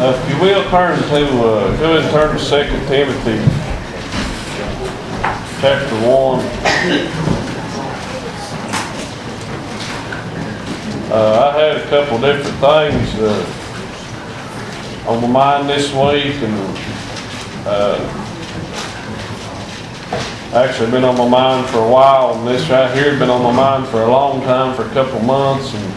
Uh, if you will turn to, uh, go and turn to Second Timothy, chapter one. Uh, I had a couple different things, uh, on my mind this week and, uh, actually been on my mind for a while and this right here has been on my mind for a long time, for a couple months and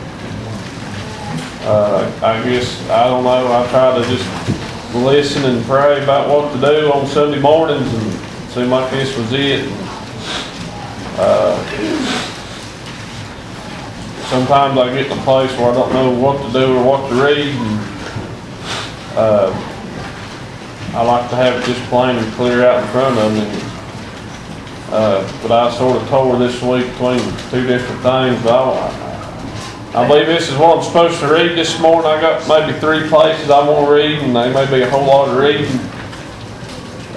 uh, I guess, I don't know, I try to just listen and pray about what to do on Sunday mornings and seemed like this was it. Uh, Sometimes I get in a place where I don't know what to do or what to read and, uh, I like to have it just plain and clear out in front of me. Uh, but I sort of tore this week between two different things, I, I believe this is what I'm supposed to read this morning. I got maybe three places I want to read, and they may be a whole lot of reading.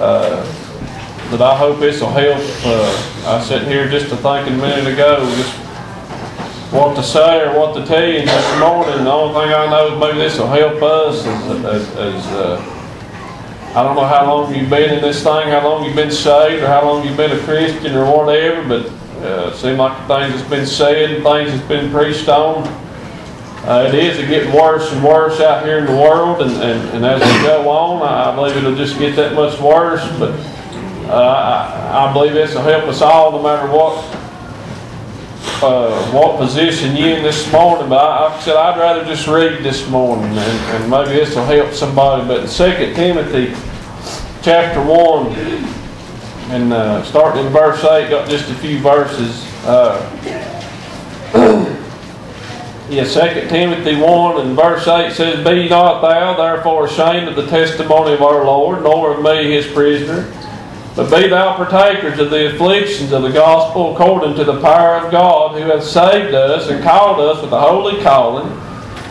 Uh, but I hope this will help. Uh, I sat here just a thinking a minute ago, just what to say or what to tell you this morning. The only thing I know is maybe this will help us as, as uh, I don't know how long you've been in this thing, how long you've been saved, or how long you've been a Christian or whatever, but uh, it seems like things that's been said things that's been preached on, uh, it is getting worse and worse out here in the world, and, and, and as we go on, I believe it'll just get that much worse, but uh, I, I believe this will help us all no matter what uh, what position you in this morning, but I, I said, I'd rather just read this morning, and, and maybe this will help somebody. But in 2 Timothy chapter 1, and uh, starting in verse 8, got just a few verses. Uh, yeah, 2 Timothy 1 and verse 8 says, Be not thou therefore ashamed of the testimony of our Lord, nor of me his prisoner, but be thou partakers of the afflictions of the gospel according to the power of God, who hath saved us and called us with a holy calling,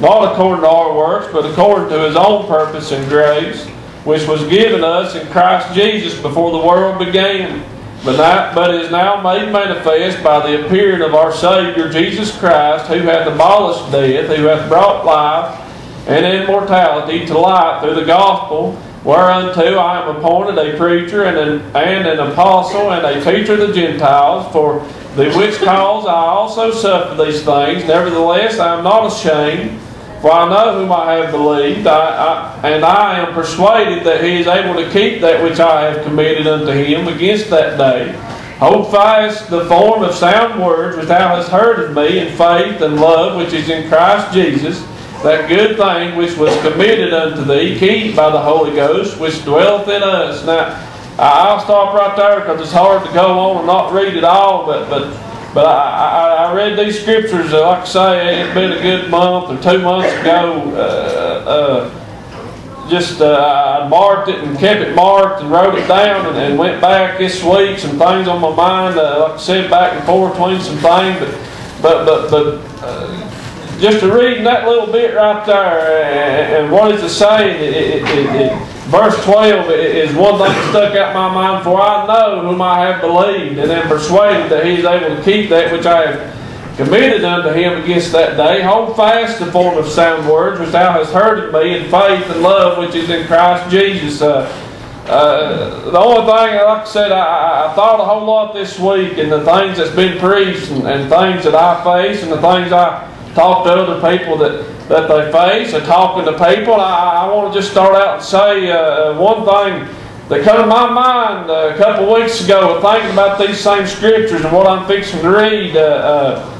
not according to our works, but according to his own purpose and grace which was given us in Christ Jesus before the world began, but, now, but is now made manifest by the appearing of our Savior Jesus Christ, who hath abolished death, who hath brought life and immortality to light through the gospel, whereunto I am appointed a preacher and an, and an apostle and a teacher of the Gentiles, for the which cause I also suffer these things. Nevertheless, I am not ashamed for I know whom I have believed, I, I, and I am persuaded that he is able to keep that which I have committed unto him against that day. Hold fast the form of sound words which thou hast heard of me in faith and love which is in Christ Jesus. That good thing which was committed unto thee, keep by the Holy Ghost which dwelleth in us. Now, I'll stop right there because it's hard to go on and not read it all, but but but I, I, I, read these scriptures, like I say, it's been a good month or two months ago. Uh, uh, just uh, I marked it and kept it marked and wrote it down and, and went back this week. Some things on my mind, uh, like I said, back and forth between some things. But but but, but uh, just to read that little bit right there and, and what is it saying? It, it, it, it verse 12 is one thing that stuck out my mind, for I know whom I have believed, and am persuaded that he is able to keep that which I have committed unto him against that day. Hold fast the form of sound words which thou hast heard of me in faith and love which is in Christ Jesus. Uh, uh, the only thing, like I said, I, I, thought a whole lot this week, and the things that's been preached, and, and things that I face, and the things I talk to other people that that they face and talking to people. I, I want to just start out and say uh, one thing that come to my mind uh, a couple weeks ago thinking about these same scriptures and what I'm fixing to read. Uh, uh,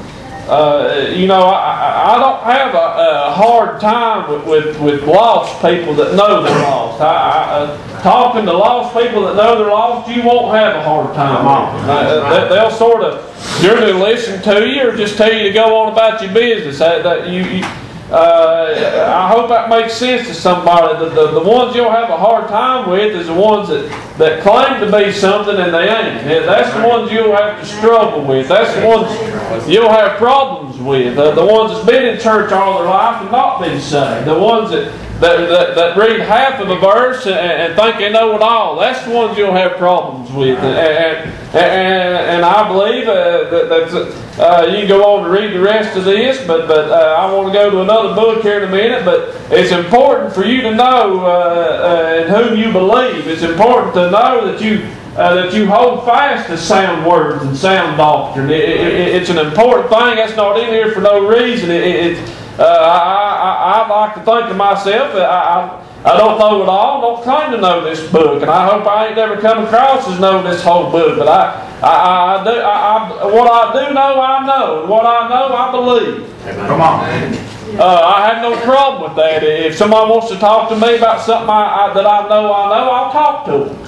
uh you know, I, I don't have a, a hard time with, with, with, lost people that know they're lost. I, I, uh, talking to lost people that know they're lost, you won't have a hard time. Uh, they, will sort of generally listen to you or just tell you to go on about your business. That, that you, you uh, I hope that makes sense to somebody. The, the, the, ones you'll have a hard time with is the ones that, that claim to be something and they ain't. That's the ones you'll have to struggle with. That's the ones you'll have problems with. The, the ones that's been in church all their life and not been saved. The ones that, that, that, that read half of a verse and, and, think they know it all. That's the ones you'll have problems with. And, and, and, and I believe uh, that, that uh, you can go on to read the rest of this, but, but uh, I want to go to another book here in a minute. But it's important for you to know uh, uh, in whom you believe. It's important to know that you uh, that you hold fast to sound words and sound doctrine. It, it, it's an important thing. That's not in here for no reason. It, uh, I, I, I, like to think of myself. I, I, I don't know it all. Don't claim to know this book, and I hope I ain't never come across as know this whole book. But I, I, I do. I, what I do know, I know. And what I know, I believe. Come on. Uh, I have no problem with that. If somebody wants to talk to me about something I, I, that I know I know, I'll talk to them.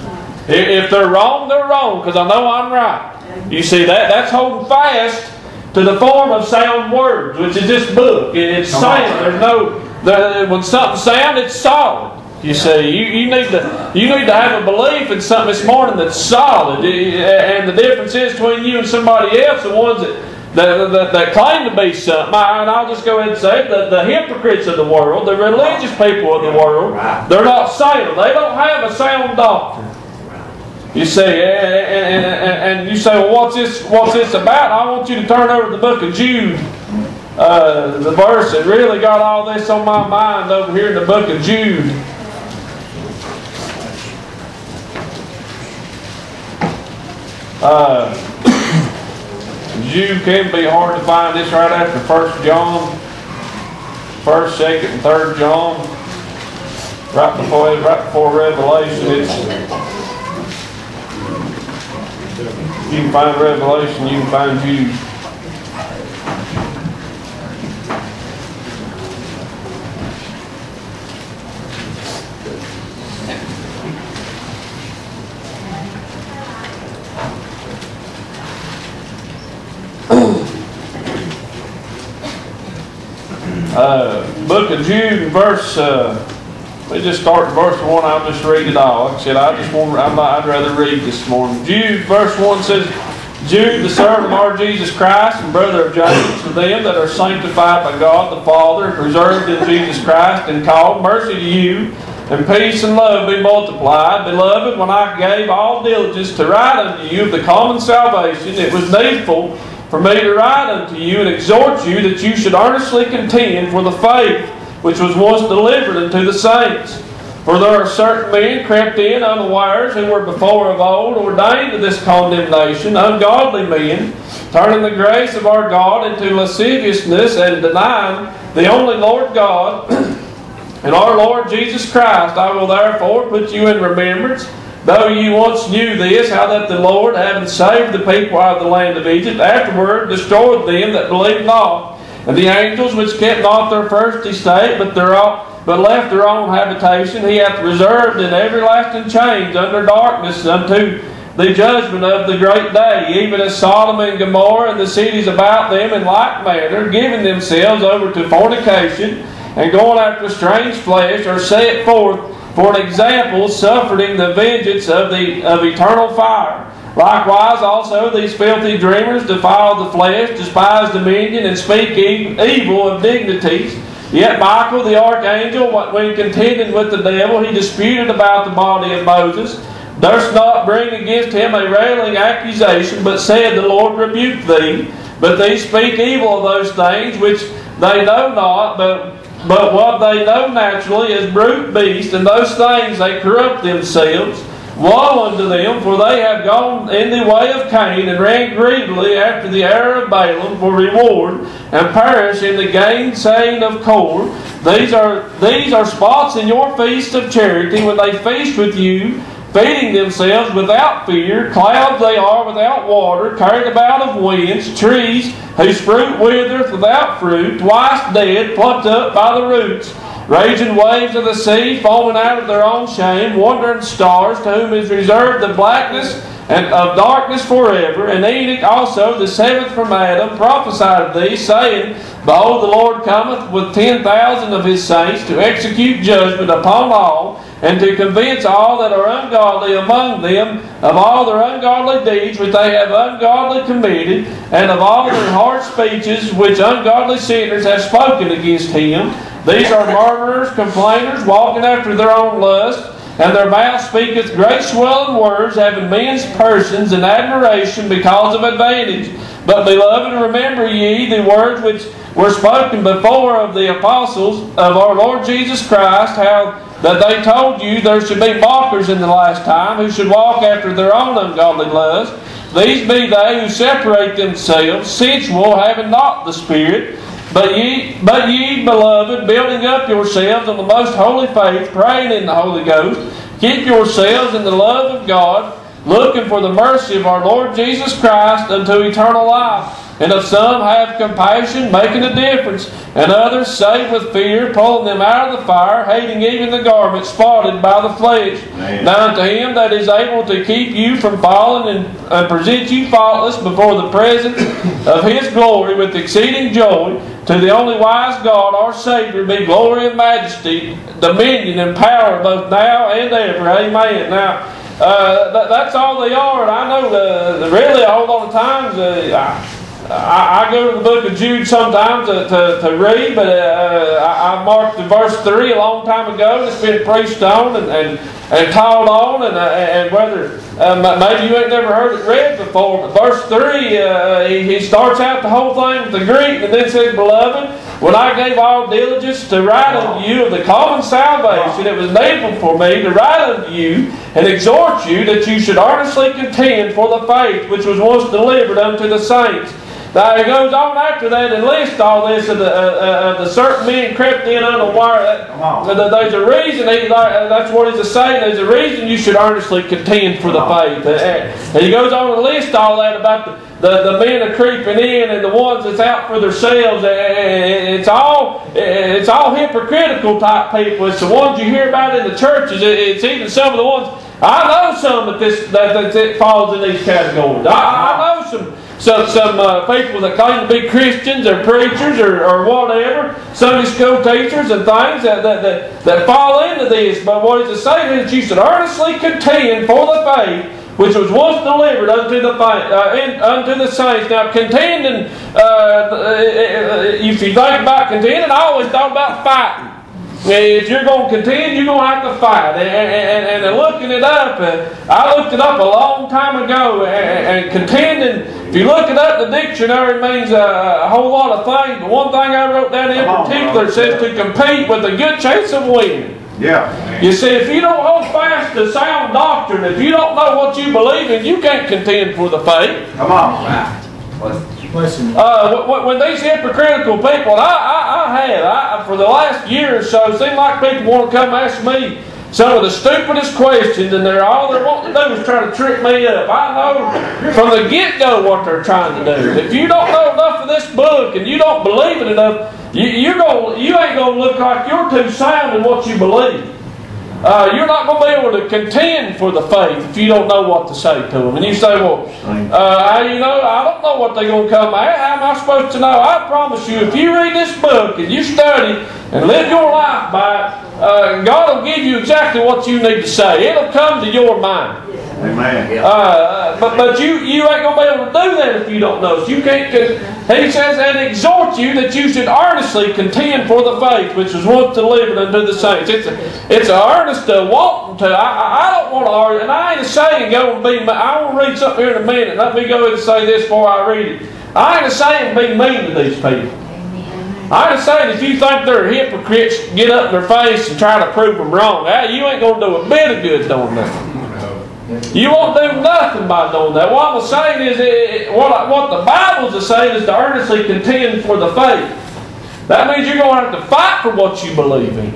If they're wrong, they're wrong because I know I'm right. You see that? That's holding fast to the form of sound words, which is this book. It's sound. There's no there, when something's sound, it's solid. You see, you, you need to you need to have a belief in something this morning that's solid. And the difference is between you and somebody else, the ones that that, that, that, claim to be something, and I'll just go ahead and say it, the, the hypocrites of the world, the religious people of the world, they're not sound. They don't have a sound doctrine. You say, and, and, and, you say, well, what's this? What's this about? I want you to turn over the book of Jude, uh, the verse that really got all this on my mind over here in the book of Jude. Uh, Jude can be hard to find. This right after First John, First, Second, and Third John, right before right before Revelation. It's you can find Revelation, you can find Jude. uh, book of Jude, verse uh, we just start verse 1. I'll just read it all. Like I said, I just want, I'd, I'd rather read this morning. Jude, verse 1 says, Jude, the servant of our Jesus Christ and brother of James, to them that are sanctified by God the Father, preserved in Jesus Christ, and called, mercy to you, and peace and love be multiplied. Beloved, when I gave all diligence to write unto you of the common salvation, it was needful for me to write unto you and exhort you that you should earnestly contend for the faith which was once delivered unto the saints. For there are certain men crept in unawares who were before of old ordained to this condemnation, ungodly men, turning the grace of our God into lasciviousness and denying the only Lord God and our Lord Jesus Christ. I will therefore put you in remembrance, though you once knew this, how that the Lord, having saved the people out of the land of Egypt, afterward destroyed them that believed not and the angels which kept not their first estate, but their own, but left their own habitation, he hath reserved in everlasting chains under darkness unto the judgment of the great day, even as Sodom and Gomorrah and the cities about them in like manner, giving themselves over to fornication and going after strange flesh, are set forth for an example, suffering the vengeance of the of eternal fire. Likewise, also these filthy dreamers defile the flesh, despise dominion, and speak evil of dignities. Yet Michael the archangel, when contending with the devil, he disputed about the body of Moses, durst not bring against him a railing accusation, but said, The Lord rebuke thee. But these speak evil of those things which they know not, but but what they know naturally is brute beasts, and those things they corrupt themselves. Woe unto them, for they have gone in the way of Cain, and ran greedily after the error of Balaam for reward, and perish in the gainsaying of Core. These are these are spots in your feast of charity when they feast with you, feeding themselves without fear. Clouds they are without water, carried about of winds, trees whose fruit withereth without fruit, twice dead, plucked up by the roots. Raging waves of the sea, foaming out of their own shame, wandering stars, to whom is reserved the blackness and of darkness forever. And Enoch also, the seventh from Adam, prophesied of thee, saying, Behold, the Lord cometh with ten thousand of his saints to execute judgment upon all, and to convince all that are ungodly among them of all their ungodly deeds which they have ungodly committed, and of all their hard speeches which ungodly sinners have spoken against him. These are murderers, complainers, walking after their own lust, and their mouth speaketh great swelling words, having men's persons in admiration because of advantage. But beloved, remember ye the words which were spoken before of the apostles of our Lord Jesus Christ, how that they told you there should be mockers in the last time, who should walk after their own ungodly lust. These be they who separate themselves, sensual, having not the Spirit. But ye, but ye, beloved, building up yourselves on the most holy faith, praying in the Holy Ghost, keep yourselves in the love of God, looking for the mercy of our Lord Jesus Christ unto eternal life. And of some have compassion, making a difference, and others save with fear, pulling them out of the fire, hating even the garment spotted by the flesh. Amen. Now unto him that is able to keep you from falling and, and present you faultless before the presence of his glory with exceeding joy, to the only wise God, our Savior, be glory and majesty, dominion and power both now and ever. Amen. Now, uh, that, that's all they are, and I know the, really a whole lot of times. Uh, I, I, I go to the book of Jude sometimes to, to, to read, but uh, I, I marked the verse 3 a long time ago. It's been preached on and, and, and taught on, and, uh, and whether um, maybe you ain't never heard it read before, but verse 3, uh, he, he starts out the whole thing with the Greek and then says, Beloved, when I gave all diligence to write unto you of the common salvation, it was needful for me to write unto you and exhort you that you should earnestly contend for the faith which was once delivered unto the saints. Now he goes on after that and lists all this, and the, uh, uh, the certain men crept in. Come on. That, there's a reason, he, uh, that's what he's saying, there's a reason you should earnestly contend for the faith. Uh, And he goes on to list all that about the, the, the men are creeping in and the ones that's out for themselves. It's all, it's all hypocritical type people. It's the ones you hear about in the churches. It's even some of the ones, I know some that, this, that, that, that falls in these categories. I, I know some some some uh, people that claim to be Christians or preachers or, or whatever, Sunday school teachers and things that, that, that, that fall into this. But what he's saying is you should earnestly contend for the faith which was once delivered unto the uh, unto the saints. Now contending, uh, if you think about contending, I always thought about fighting. If you're going to contend, you're going to have to fight. And, and, and looking it up, I looked it up a long time ago. And, and contending, if you look it up, the dictionary means a, a whole lot of things. But one thing I wrote down in Come on, particular bro. says to compete with a good chance of winning. Yeah. You see, if you don't hold fast to sound doctrine, if you don't know what you believe in, you can't contend for the faith. Come on. Listen, Uh, when, these hypocritical people, and I, I, I have, I, for the last year or so, it seems like people want to come ask me some of the stupidest questions, and they're all they're wanting to do is try to trick me up. I know from the get go what they're trying to do. If you don't know enough of this book and you don't believe it enough, you, you're gonna, you ain't going to look like you're too sound in what you believe. Uh, you're not going to be able to contend for the faith if you don't know what to say to them. And you say, well, uh, you know, I don't know what they're going to come at. How am I supposed to know? I promise you, if you read this book and you study and live your life by it, uh, God will give you exactly what you need to say. It'll come to your mind. Amen. Uh, but but you you ain't gonna be able to do that if you don't know. You can't. Con- he says and exhort you that you should earnestly contend for the faith which was once delivered unto the saints. It's a it's a earnest to walk to. I, I- I don't want to argue, and I ain't saying go and be. I want to read something here in a minute. Let me go ahead and say this before I read it. I ain't saying be mean to these people. I ain't saying if you think they're hypocrites, get up in their face and try to prove them wrong. Hey, you ain't gonna do a bit of good doing that. You won't do nothing by doing that. What I'm saying is, it, what, what the Bible's is saying is to earnestly contend for the faith. That means you're going to have to fight for what you believe in.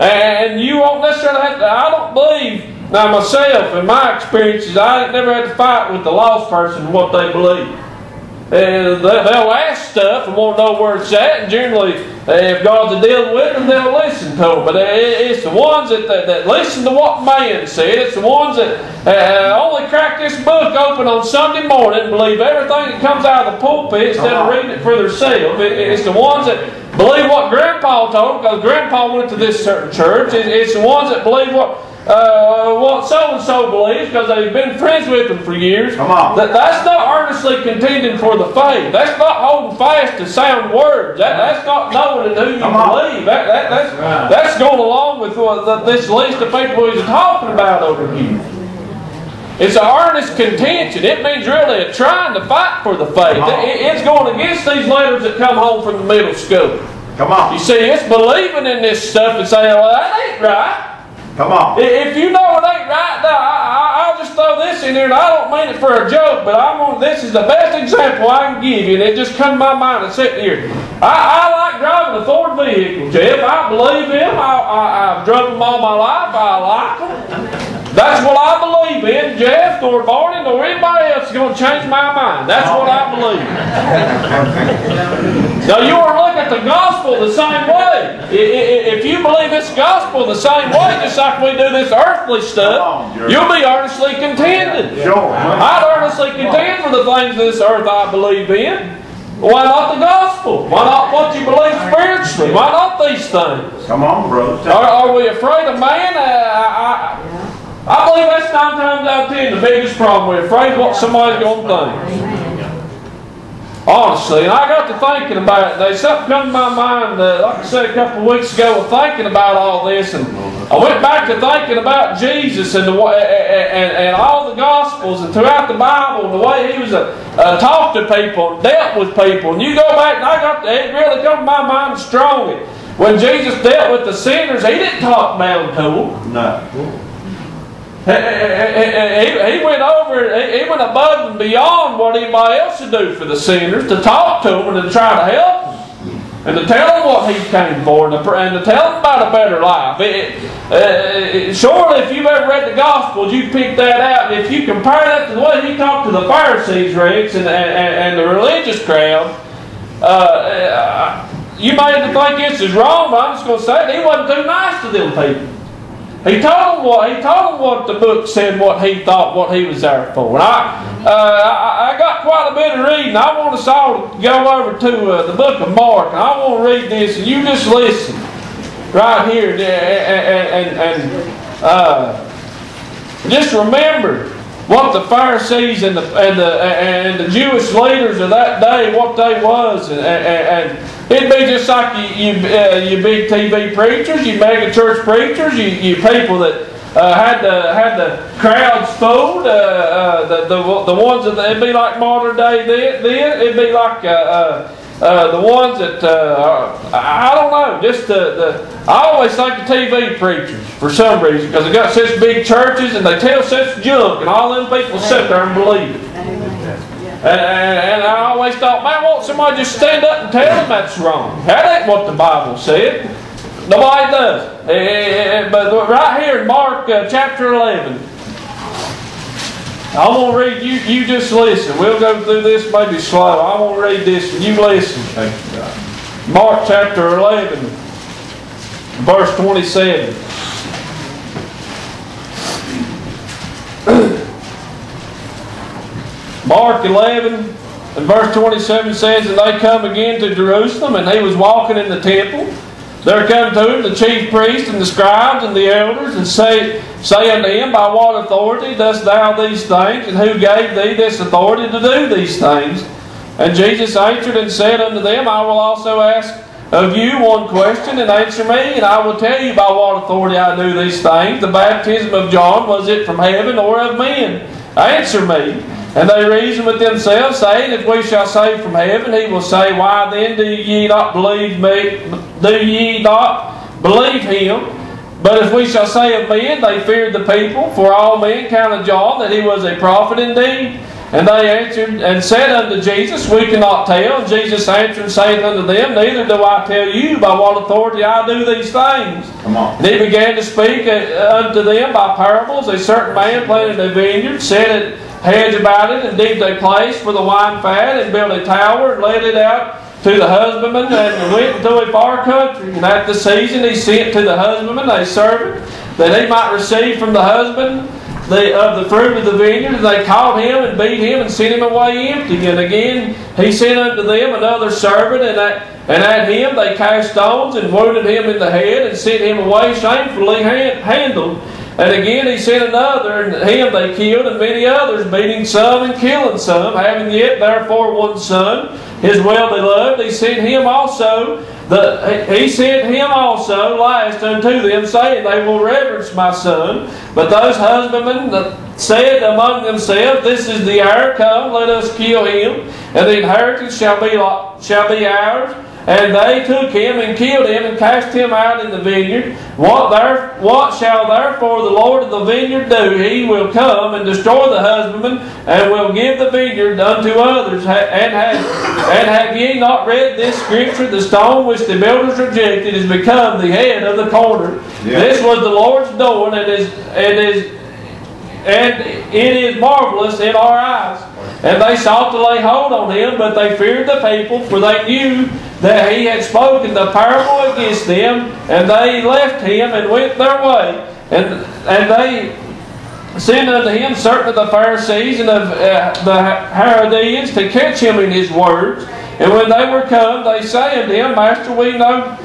And you won't necessarily have to, I don't believe, now myself, in my experiences, I never had to fight with the lost person what they believe. They- they'll ask stuff and want to know where it's at, and generally, if God's dealing with them, they'll listen to them. But it's the ones that, that, that listen to what man said. It's the ones that uh, only crack this book open on Sunday morning and believe everything that comes out of the pulpit instead of reading it for themselves. It- it's the ones that believe what Grandpa told because Grandpa went to this certain church. It- it's the ones that believe what uh, what so and so believes because they've been friends with them for years. Come on. That, that's not earnestly contending for the faith. That's not holding fast to sound words. That, that's not knowing who you Come believe. That, that, that's, That's right. that's going along with what the, this list of people he's talking about over here. It's an earnest contention. It means really a trying to fight for the faith. It- it's going against these letters that come home from the middle school. Come on. You see, it's believing in this stuff and saying, well, that ain't right. Come on. If you know it ain't right, now I, I, I'll just throw this in there, and I don't mean it for a joke, but I'm on. This is the best example I can give you, and it just come to my mind and sitting here. I, I like driving a Ford vehicle, Jeff. I believe him. I, I've driven them all my life. I like them. That's what I believe in, Jeff, nor Barney, nor anybody else is going to change my mind. That's what I believe. Now you are looking at the gospel the same way. If you believe this gospel the same way, just like we do this earthly stuff, on, you'll be earnestly contending. Sure. I'd earnestly contend for the things of this earth I believe in. Why not the gospel? Why not what you believe spiritually? Why not these things? Come on, brother. Are, are we afraid of man? I, I, I believe that's nine times out of ten the biggest problem. We're afraid of what somebody's going to think. Honestly, and I got to thinking about it. Something come to my mind, uh, like I said a couple of weeks ago, thinking about all this, and I went back to thinking about Jesus and the and, and all the Gospels and throughout the Bible and the way He was uh, uh, talked to people dealt with people. And you go back, and I got to, it really come to my mind strongly. When Jesus dealt with the sinners, He didn't talk down to them. No. He, he- he went over, he went above and beyond what anybody else would do for the sinners to talk to them and to try to help them. And to tell them what he came for and to, and to tell them about a better life. It, uh, surely, if you've ever read the Gospels, you pick that out. And if you compare that to the way he talked to the Pharisees, Rex, and, and, and the religious crowd, uh, uh, you may think this is wrong, but I'm just going to say it. He wasn't too nice to them people. He told them what he told them what the book said, what he thought, what he was there for. And I, uh, I, I got quite a bit of reading. I want us all to go over to uh, the book of Mark, and I want to read this, and you just listen right here, and and, and, and uh, just remember what the Pharisees and the and the and the Jewish leaders of that day, what they was, and, and, and it'd be just like you you, uh, you big TV preachers, you mega church preachers, you, you people that. Uh, had the had the crowds fooled. Uh, uh, the, the the ones that it'd be like modern day. Then, then it'd be like uh, the ones that uh, I I don't know. Just the, the I always think of TV preachers for some reason because they got such big churches and they tell such junk, and all them people sit there and believe it. And, and, and I always thought, man, won't somebody just stand up and tell them that's wrong? That ain't what the Bible said. Nobody does. Eh, eh, eh, But right here in Mark uh, chapter 11, I'm going to read, you, you just listen. We'll go through this maybe slow. I'm going to read this and you listen. Mark chapter 11, verse 27. Mark 11 and verse 27 says, And they come again to Jerusalem, and he was walking in the temple. There come to him the chief priests and the scribes and the elders, and say, say unto him, By what authority dost thou these things? And who gave thee this authority to do these things? And Jesus answered and said unto them, I will also ask of you one question, and answer me, and I will tell you by what authority I do these things. The baptism of John, was it from heaven or of men? Answer me. And they reason with themselves, saying, If we shall say from heaven, he will say, Why then do ye not believe me? Do ye not believe him? But if we shall say of men, they feared the people, for all men counted John that he was a prophet indeed. And they answered and said unto Jesus, We cannot tell. And Jesus answered and saith unto them, Neither do I tell you by what authority I do these things. Come on. And he began to speak uh, unto them by parables. A certain man planted a vineyard, set it, hedge about it, and digged a place for the wine fat, and built a tower, and let it out to the husbandman, and went into a far country. And at the season he sent to the husbandman a servant, that he might receive from the husband the, of the fruit of the vineyard. And they caught him and beat him and sent him away empty. And again he sent unto them another servant, and at, and at him they cast stones and wounded him in the head and sent him away shamefully hand, handled. And again he sent another, and him they killed, and many others, beating some and killing some, having yet therefore one son, his well beloved. He sent him also, the, he sent him also last unto them, saying, They will reverence my son. But those husbandmen said among themselves, This is the hour come, let us kill him, and the inheritance shall be, shall be ours. And they took him and killed him and cast him out in the vineyard. What, there, what shall therefore the Lord of the vineyard do? He will come and destroy the husbandman and will give the vineyard unto others. And have, and have ye not read this scripture? The stone which the builders rejected is become the head of the corner. Yeah. This was the Lord's doing and is, and is and it is marvelous in our eyes. And they sought to lay hold on him, but they feared the people, for they knew that he had spoken the parable against them, and they left him and went their way. And, and they sent unto him certain of the Pharisees and of uh, the Herodians to catch him in his words. And when they were come, they say unto him, Master, we know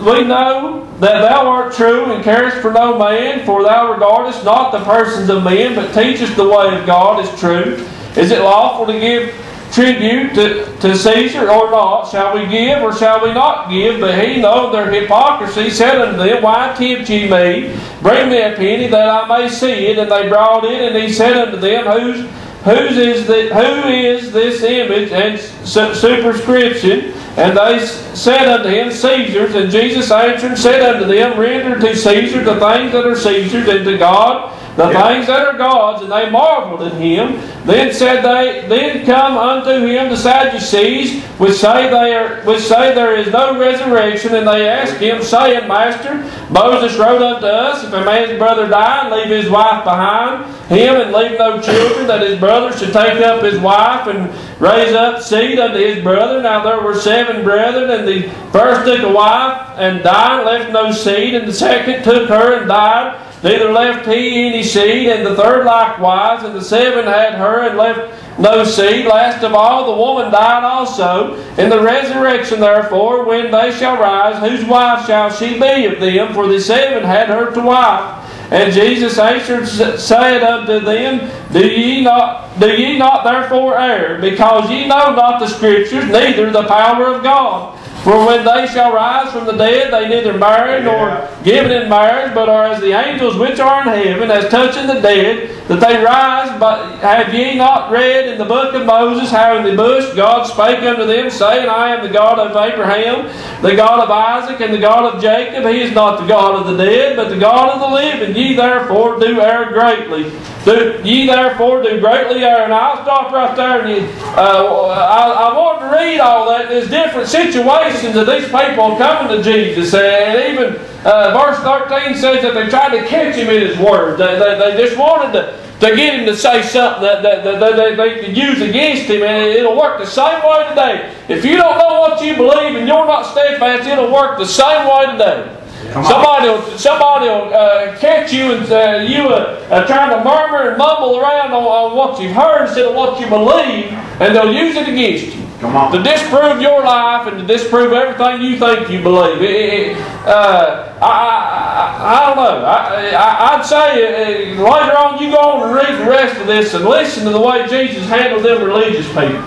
we know that thou art true and carest for no man, for thou regardest not the persons of men, but teachest the way of God is true. Is it lawful to give tribute to, to Caesar or not? Shall we give or shall we not give? But he, knowing their hypocrisy, said unto them, Why tempt ye me? Bring me a penny that I may see it. And they brought it, and he said unto them, Whose Whose is the, who is this image and superscription? And they said unto him, Caesar's. And Jesus answered and said unto them, Render to Caesar the things that are Caesar's, and to God the yeah. things that are God's, and they marveled at him. Then said they, Then come unto him the Sadducees, which say they are, which say there is no resurrection, and they ask him, saying, Master, Moses wrote unto us, if a man's brother die and leave his wife behind him, and leave no children, that his brother should take up his wife and raise up seed unto his brother. Now there were seven brethren, and the first took a wife and died, and left no seed, and the second took her and died. Neither left he any seed, and the third likewise, and the seven had her and left no seed. Last of all, the woman died also. In the resurrection, therefore, when they shall rise, whose wife shall she be of them? For the seven had her to wife. And Jesus answered, said unto them, Do ye not, do ye not therefore err, because ye know not the Scriptures, neither the power of God? For when they shall rise from the dead, they neither marry nor given in marriage, but are as the angels which are in heaven, as touching the dead, that they rise. But have ye not read in the book of Moses how in the bush God spake unto them, saying, I am the God of Abraham, the God of Isaac, and the God of Jacob. He is not the God of the dead, but the God of the living. Ye therefore do err greatly. Do, ye therefore do greatly err. And I'll stop right there. And uh, I, I want to read all that. There's different situations that these people coming to Jesus. And even uh, verse 13 says that they tried to catch him in his words. They, they, they just wanted to, to get him to say something that, that, that, that they could use against him. And it'll work the same way today. If you don't know what you believe and you're not steadfast, it'll work the same way today. Somebody will, somebody will uh, catch you and uh, you uh, uh, trying to murmur and mumble around on, on, what you've heard instead of what you believe, and they'll use it against you. To disprove your life and to disprove everything you think you believe. It, it, uh, I, I, I, don't know. I, would say uh, later on you go on and read the rest of this and listen to the way Jesus handled them religious people.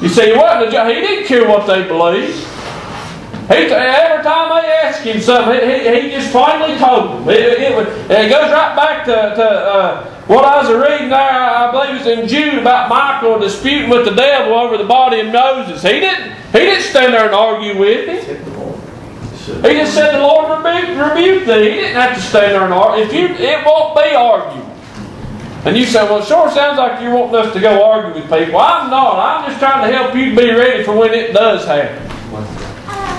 You see, he, wasn't a, he didn't care what they believed. He, every time they ask him something, he, he just finally told them. It, it, it, goes right back to, to uh, what I was reading there, I believe it's in Jude, about Michael disputing with the devil over the body of Moses. He didn't, he didn't stand there and argue with him. He just said, the Lord rebuke, rebuke thee. He didn't have to stand there and argue. If you, it won't be arguing. And you say, well, it sure sounds like you're wanting us to go argue with people. I'm not. I'm just trying to help you be ready for when it does happen.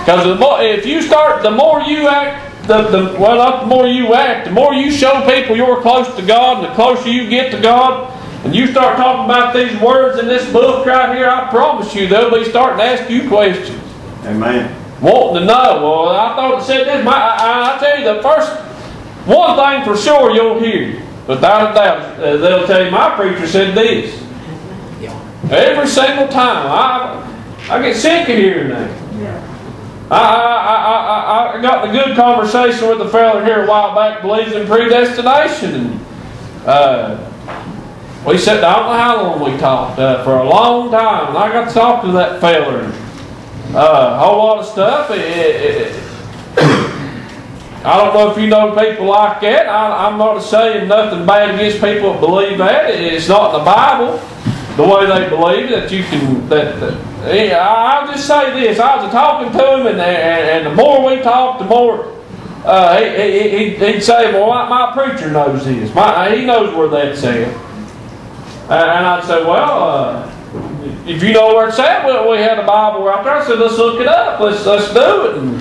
Because the more, if you start, the more you act the, the well, not the more you act, the more you show people you're close to God, and the closer you get to God, and you start talking about these words in this book right here, I promise you they'll be starting to ask you questions. Amen. Wanting to know. Well, I thought it said this. My, I, I tell you, the first one thing for sure you'll hear, without a doubt, uh, they'll tell you my preacher said this. Every single time. I, I get sick of hearing that. I, I, I, I, I got a good conversation with a fella here a while back, believes in predestination. And, uh, we sat, I don't know how long we talked, uh, for a long time. And I got to talk to that fella. And, uh, a whole lot of stuff. It, it, it, I don't know if you know people like that. I, I'm not saying nothing bad against people that believe that. It's not in the Bible the way they believe that you can that, that I'll just say this. I was talking to him and, and, and the more we talked the more uh, he, he, he'd say well my, my preacher knows this. My, he knows where that's at. And I'd say well uh, if you know where it's at well, we had a Bible right there. I said let's look it up. Let's, let's do it. And,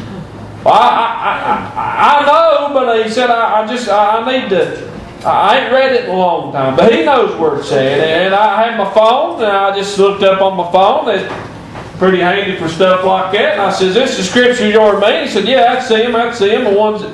well, I, I, I, I know but he said I, I just I need to I ain't read it in a long time, but he knows where it's at. And I had my phone, and I just looked up on my phone. It's pretty handy for stuff like that. And I said, "Is this the scripture you're me?" He said, "Yeah, that's him. That's him. The ones." That,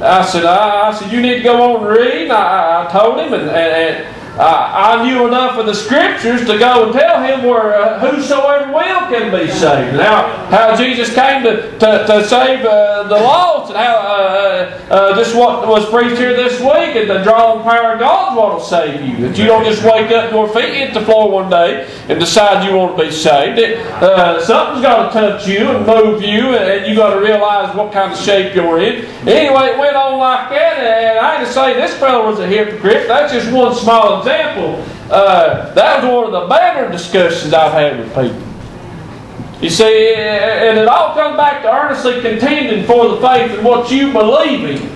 I said, I, I, said, you need to go on and read." And I, I told him, and, and, and I knew enough of the scriptures to go and tell him where uh, whosoever will can be saved. Now, how Jesus came to, to, to save uh, the lost, and how uh, uh, just what was preached here this week, and the drawing power of God's what will save you. That you don't just wake up and your feet hit the floor one day and decide you want to be saved. It, uh, something's got to touch you and move you, and you got to realize what kind of shape you're in. Anyway, it went on like that, and I had to say this fellow was a hypocrite. That's just one small example uh, that was one of the better discussions I've had with people. You see, and it all comes back to earnestly contending for the faith and what you believe in.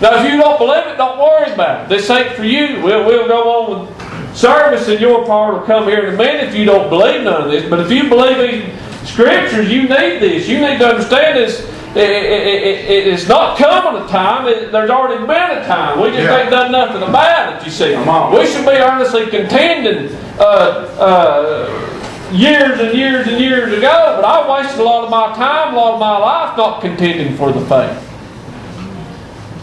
Now, if you don't believe it, don't worry about it. This ain't for you. We'll, we'll go on with service, and your part will come here in a minute if you don't believe none of this. But if you believe in Scriptures, you need this. You need to understand this it, it, it, it's not coming a time. there's already been a time. We just yeah. ain't done nothing about it. You see, we should be earnestly contending uh, uh, years and years and years ago. But I wasted a lot of my time, a lot of my life, not contending for the faith.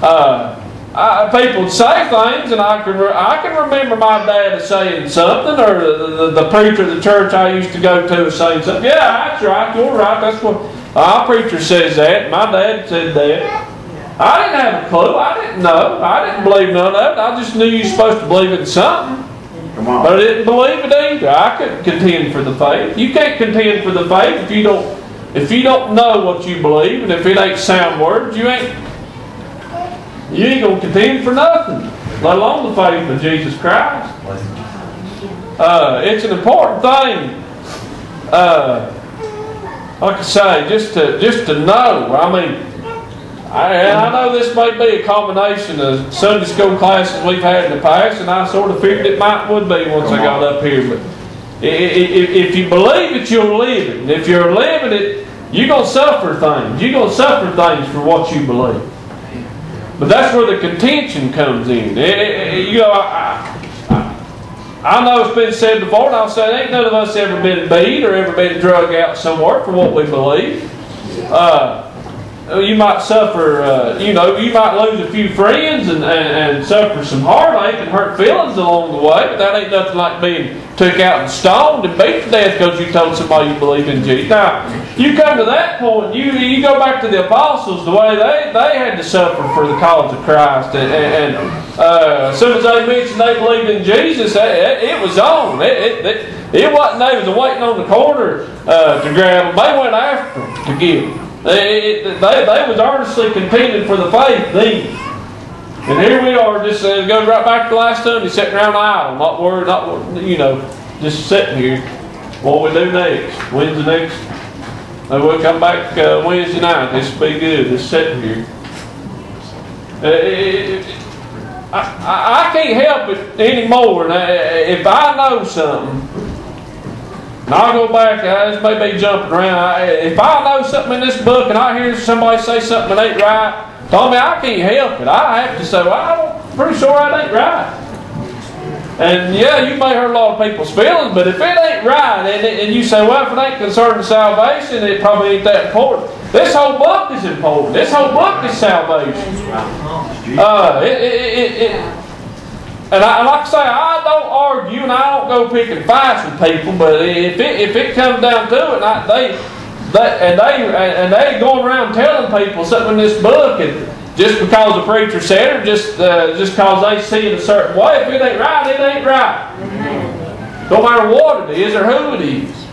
Uh, I, people say things, and I can I can remember my dad saying something, or the, the, the preacher of the church I used to go to saying something. Yeah, that's right. You're right. That's what our preacher says that. My dad said that. I didn't have a clue. I didn't know. I didn't believe none of it. I just knew you were supposed to believe in something. Come on. But I didn't believe it either. I couldn't contend for the faith. You can't contend for the faith if you don't if you don't know what you believe and if it ain't sound words, you ain't you ain't gonna contend for nothing, let alone the faith of Jesus Christ. Uh, it's an important thing. Uh, like I say, just to just to know. I mean, I, I know this may be a combination of Sunday school classes we've had in the past, and I sort of figured it might would be once I got up here. But if, if you believe it, you'll live it. And if you're living it, you're gonna suffer things. You're gonna suffer things for what you believe. But that's where the contention comes in. It, it, you know, I, I know it's been said before, and I'll say, ain't none of us ever been beat or ever been drug out somewhere for what we believe. Uh, you might suffer, uh, you know, you might lose a few friends and, and, and, suffer some heartache and hurt feelings along the way, but that ain't nothing like being took out and stoned and beat to death because you told somebody you believe in Jesus. Now, you come to that point, you you go back to the apostles, the way they, they had to suffer for the cause of Christ. And, and, and uh, as soon as they mentioned they believed in Jesus, it, it was on. It, it, it, it wasn't they was waiting on the corner uh, to grab them. They went after them to get them. They, they, they was earnestly contending for the faith then. And here we are, just uh, go right back to last Sunday, sitting around the idle, not worried, not you know, just sitting here. What we do next? When's the next? We'll come back uh, Wednesday night. This will be good. Just sitting here. Uh, it, I, I, I, can't help it anymore. Uh, if I know something, and I'll go back, I just may be jumping around. If I know something in this book and I hear somebody say something that ain't right, Tommy, I can't help it. I have to say, well, I'm pretty sure that ain't right. And yeah, you may hurt a lot of people's feelings, but if it ain't right, and, and you say, well, if it ain't concerning salvation, it probably ain't that important. This whole book is important. This whole book is salvation. Uh, it, it, it, it, and I, like I say, I don't argue and I don't go picking fights with people, but if it, if it comes down to it, and I, they, they, and they, and they going around telling people something in this book, and just because the preacher said it, just, uh, just because they see it a certain way, if it ain't right, it ain't right. No matter what it is or who it is.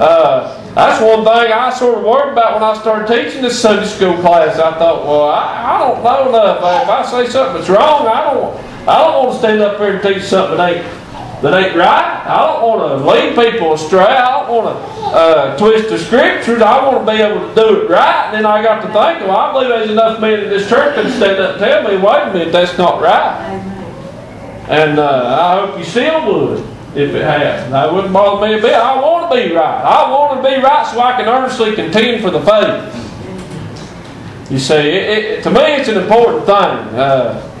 Uh, that's one thing I sort of worried about when I started teaching this Sunday school class. I thought, well, I, I don't know enough. If I say something that's wrong, I don't, I don't want to stand up here and teach something that ain't, that ain't right. I don't want to lead people astray. I don't want to uh, twist the scriptures. I want to be able to do it right. And then I got to think, well, I believe there's enough men in this church that stand up and tell me, wait a minute, that's not right. And uh, I hope you still would if it has. That wouldn't bother me a bit. I want to be right. I want to be right so I can earnestly contend for the faith. You see, it, it, to me, it's an important thing. Uh,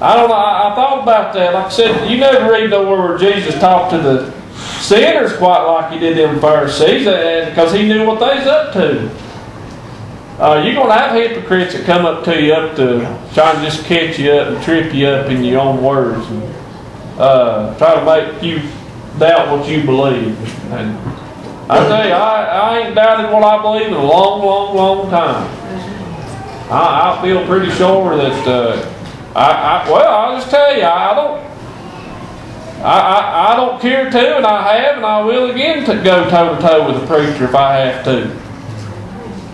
I don't know. I, I, thought about that. Like I said, you never read nowhere where Jesus talked to the sinners quite like he did them Pharisees, because he knew what they's up to. Uh, you're going to have hypocrites that come up to you up to try to just catch you up and trip you up in your own words and uh, try to make you doubt what you believe. And I tell you, I, I ain't doubted what I believe in a long, long, long time. I, I feel pretty sure that uh, I, I, well, I'll just tell you, I don't. I, I, I don't care to, and I have, and I will again to go toe to toe with the preacher if I have to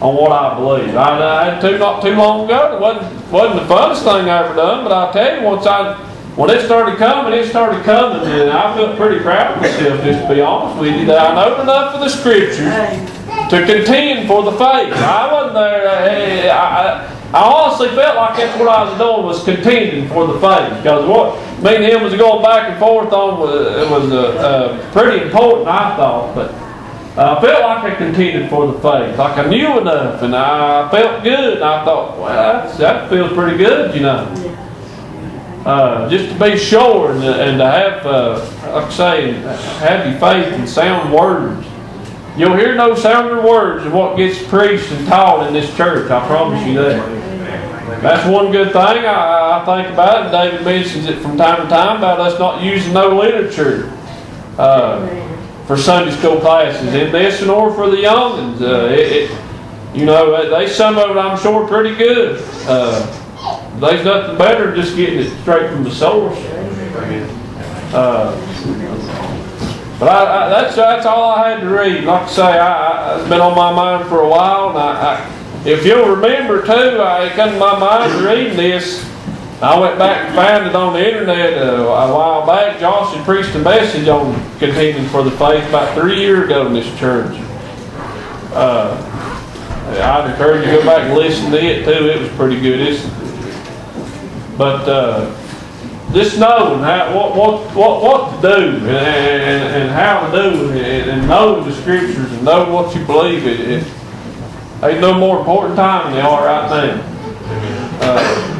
on what I believe. I, I had to not too long ago. It wasn't wasn't the funnest thing I ever done, but I tell you, once I when it started coming, it started coming, and I felt pretty proud of myself, just to be honest with you, that I know enough of the scriptures to contend for the faith. I wasn't there. Uh, I, I, I honestly felt like that's what I was doing was contending for the faith. Because what me and him was going back and forth on was, it was uh, uh, pretty important, I thought. But I felt like I contended for the faith. Like I knew enough and I felt good. And I thought, well, that feels pretty good, you know. Uh, just to be sure and, and to have, uh, like I say, have your faith in sound words. You'll hear no sounder words of what gets preached and taught in this church. I promise you that. That's one good thing I, I think about it. David mentions it from time to time about us not using no literature uh, for Sunday school classes in this and or for the youngins. Uh, it, it, you know, they some of it I'm sure pretty good. Uh, there's nothing better than just getting it straight from the source. Uh, but I, I, that's that's all I had to read. Like I say, I, it's been on my mind for a while, and I, if you'll remember too, I, it come to my mind reading this. I went back and found it on the internet uh, a while back. Josh had preached a message on contending for the faith about three years ago in this church. Uh, I'd encourage you to go back and listen to it too. It was pretty good. It's, but uh, just knowing how, what, what, what, what to do and, and, and how to do it and know the scriptures and know what you believe it, it Ain't no more important time than they are right now. Uh,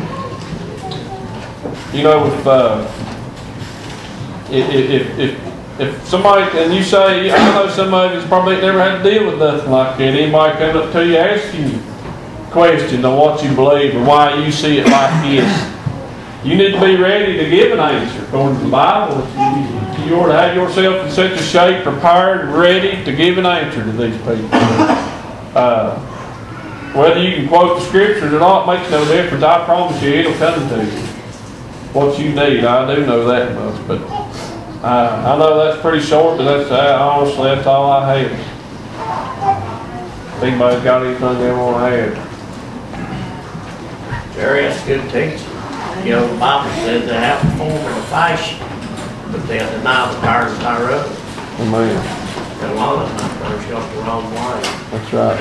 you know, if, uh, if, if, if, somebody, and you say, I know somebody who's probably never had to deal with nothing like that. Anybody come up to you asking you questions on what you believe or why you see it like this. You need to be ready to give an answer according to the Bible. You, ought to have yourself in such a shape, prepared, ready to give an answer to these people. Uh, whether you can quote the scriptures or not makes no difference. I promise you, it'll come to you. What you need, I do know that much. But uh, I know that's pretty short, but that's uh, honestly that's all I have. Anybody's got anything they want to add. Jerry, that's good teaching. You know, the Bible says they have a form of a fashion, but they'll deny the power of thereof. Amen. And a lot of them, they're just the wrong way. That's right.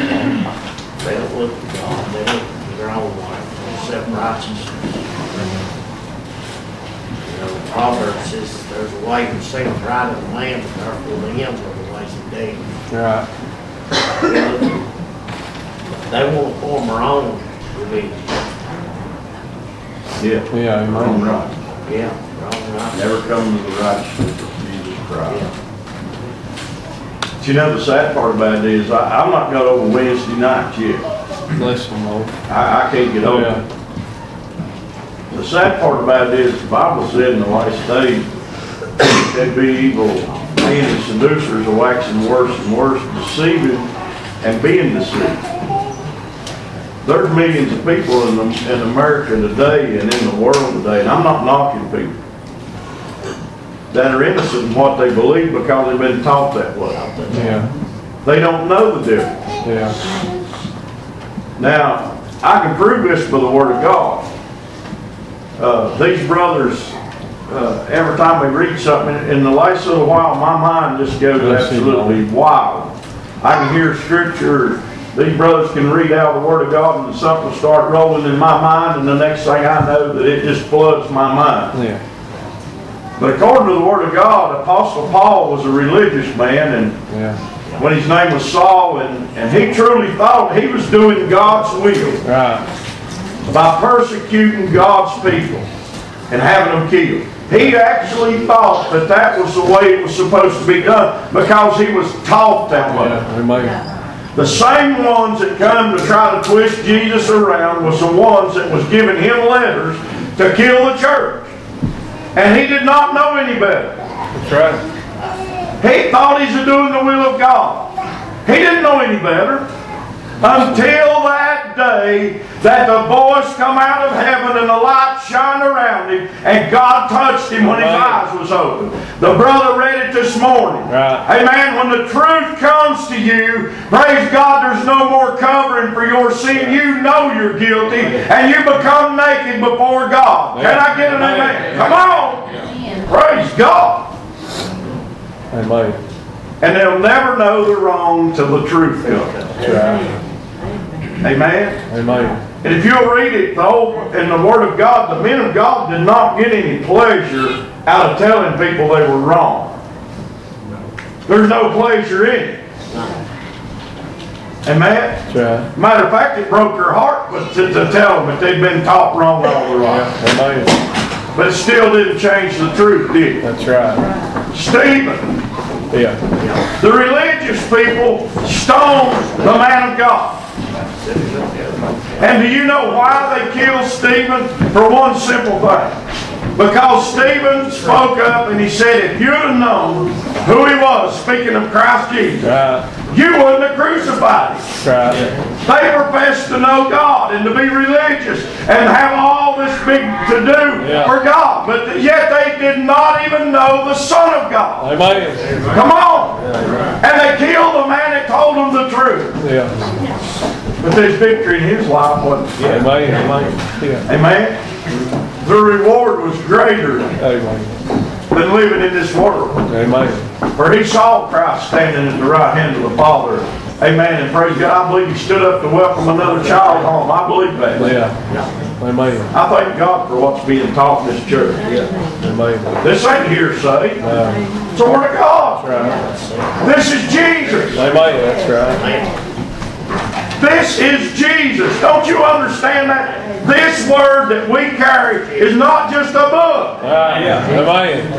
They don't look to God, they look to their own way, self-righteous. You know, the Proverbs says, there's a way that seems right in the land, but therefore the ends are the ways of death. Right. They want to form their own to be, Yeah. Yeah, Wrong amen. right. yeah, wrong, right. Never come to the righteousness of Jesus Christ. But you know, the sad part about it is, I, I'm not got over Wednesday night yet. Bless him, Lord. I, I can't get over Yeah. it. The sad part about it is, the Bible said in the last days, there'd be evil men and seducers are waxing worse and worse, deceiving and being deceived. There's millions of people in, in America today and in the world today, and I'm not knocking people, that are innocent in what they believe because they've been taught that way. Yeah, They don't know the difference. yeah, Now, I can prove this by the Word of God. Uh, these brothers, uh, every time we read something, in the last little while, my mind just goes absolutely wild. I can hear scripture, these brothers can read out the Word of God and something will start rolling in my mind and the next thing I know that it just floods my mind. yeah, But according to the Word of God, Apostle Paul was a religious man and yeah. when his name was Saul and, and he truly thought he was doing God's will Right, by persecuting God's people and having them killed. He actually thought that that was the way it was supposed to be done because he was taught that way. yeah. The same ones that come to try to twist Jesus around was the ones that was giving him letters to kill the church. And he did not know any better. That's right. He thought he was doing the will of God. He didn't know any better until that day that the voice come out of heaven and the light shine around him and God touched him when his eyes was open. The brother read it this morning. Right. Amen. When the truth comes to you, praise God, there's no more covering for your sin. You know you're guilty and you become naked before God. Can I get an Amen. amen? Come on. Praise God. Amen. And they'll never know the wrong till the truth comes. That's right. Amen. Amen. And if you'll read it, the whole, in the Word of God, the men of God did not get any pleasure out of telling people they were wrong. There's no pleasure in it. Amen. Right. Matter of fact, it broke their heart to, to tell them that they'd been taught wrong all their life. Amen. But it still didn't change the truth, did it? That's right. Stephen, Yeah. the religious people stoned the man of God. And do you know why they killed Stephen? For one simple thing. Because Stephen spoke up and he said, if you'd have known who he was, speaking of Christ Jesus, Right. you wouldn't have crucified him. Right. They profess to know God and to be religious and have all this big to do Yeah. for God, but yet they did not even know the Son of God. Amen. Come on! And they killed the man that told them the truth. Yeah. But there's victory in his life, wasn't there? Amen. Amen. Yeah. Amen? The reward was greater Amen. than living in this world. Amen. For he saw Christ standing at the right hand of the Father. Amen. And praise God. I believe he stood up to welcome another child home. I believe that. Yeah. Amen. I thank God for what's being taught in this church. Yeah. Amen. This ain't hearsay. Uh, It's the Word of God. That's right. This is Jesus. Amen. That's right. This is Jesus. Don't you understand that? This Word that we carry is not just a book. Ah, yeah. Amen.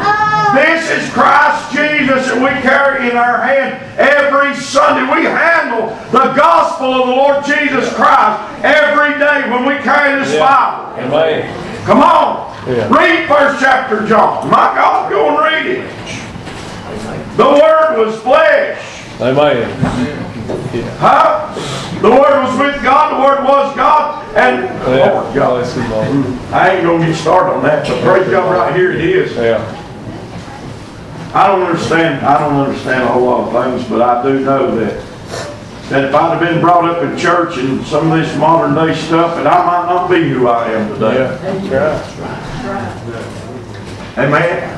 This is Christ Jesus that we carry in our hand every Sunday. We handle the gospel of the Lord Jesus Christ every day when we carry this Yeah. Bible. Amen. Come on. Yeah. Read first chapter John. My God, go and read it. The Word was flesh. Amen. Huh? The Word was with God, the Word was God, and Yeah. Lord God. Bless you, I ain't gonna get started on that, but praise God, right here it is. Yeah. I don't understand, I don't understand a whole lot of things, but I do know that, that if I'd have been brought up in church and some of this modern day stuff, that I might not be who I am today. Yeah. That's right. Amen?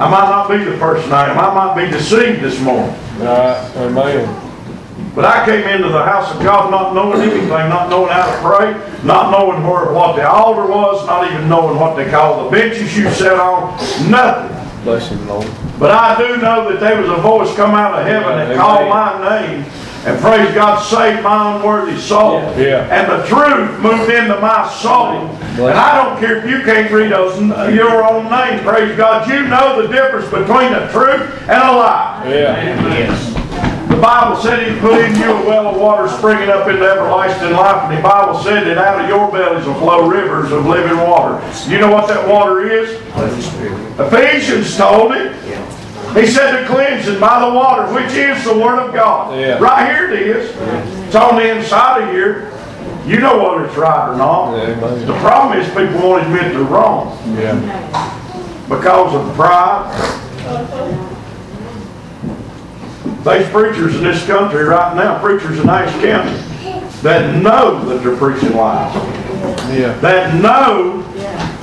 I might not be the person I am, I might be deceived this morning. All right. Amen. But I came into the house of God not knowing anything, not knowing how to pray, not knowing where, what the altar was, not even knowing what they call the benches you sat on, nothing. Bless you, Lord. But I do know that there was a voice come out of heaven that Amen. called my name And praise God, saved my unworthy soul. Yeah. And the truth moved into my soul. And I don't care if you can't read those, your own name, praise God. You know the difference between a truth and a lie. Yeah. Yes. The Bible said He put in you a well of water springing up into everlasting life. And the Bible said that out of your bellies will flow rivers of living water. You know what that water is? Holy Spirit. Ephesians told it. He said the cleansing by the water, which is the Word of God. Yeah. Right here it is. It's on the inside of here. You know whether it's right or not. Yeah. The problem is people won't admit they're wrong Yeah. because of pride. There's preachers in this country right now, preachers in Ashe County, that know that they're preaching lies. Yeah. That know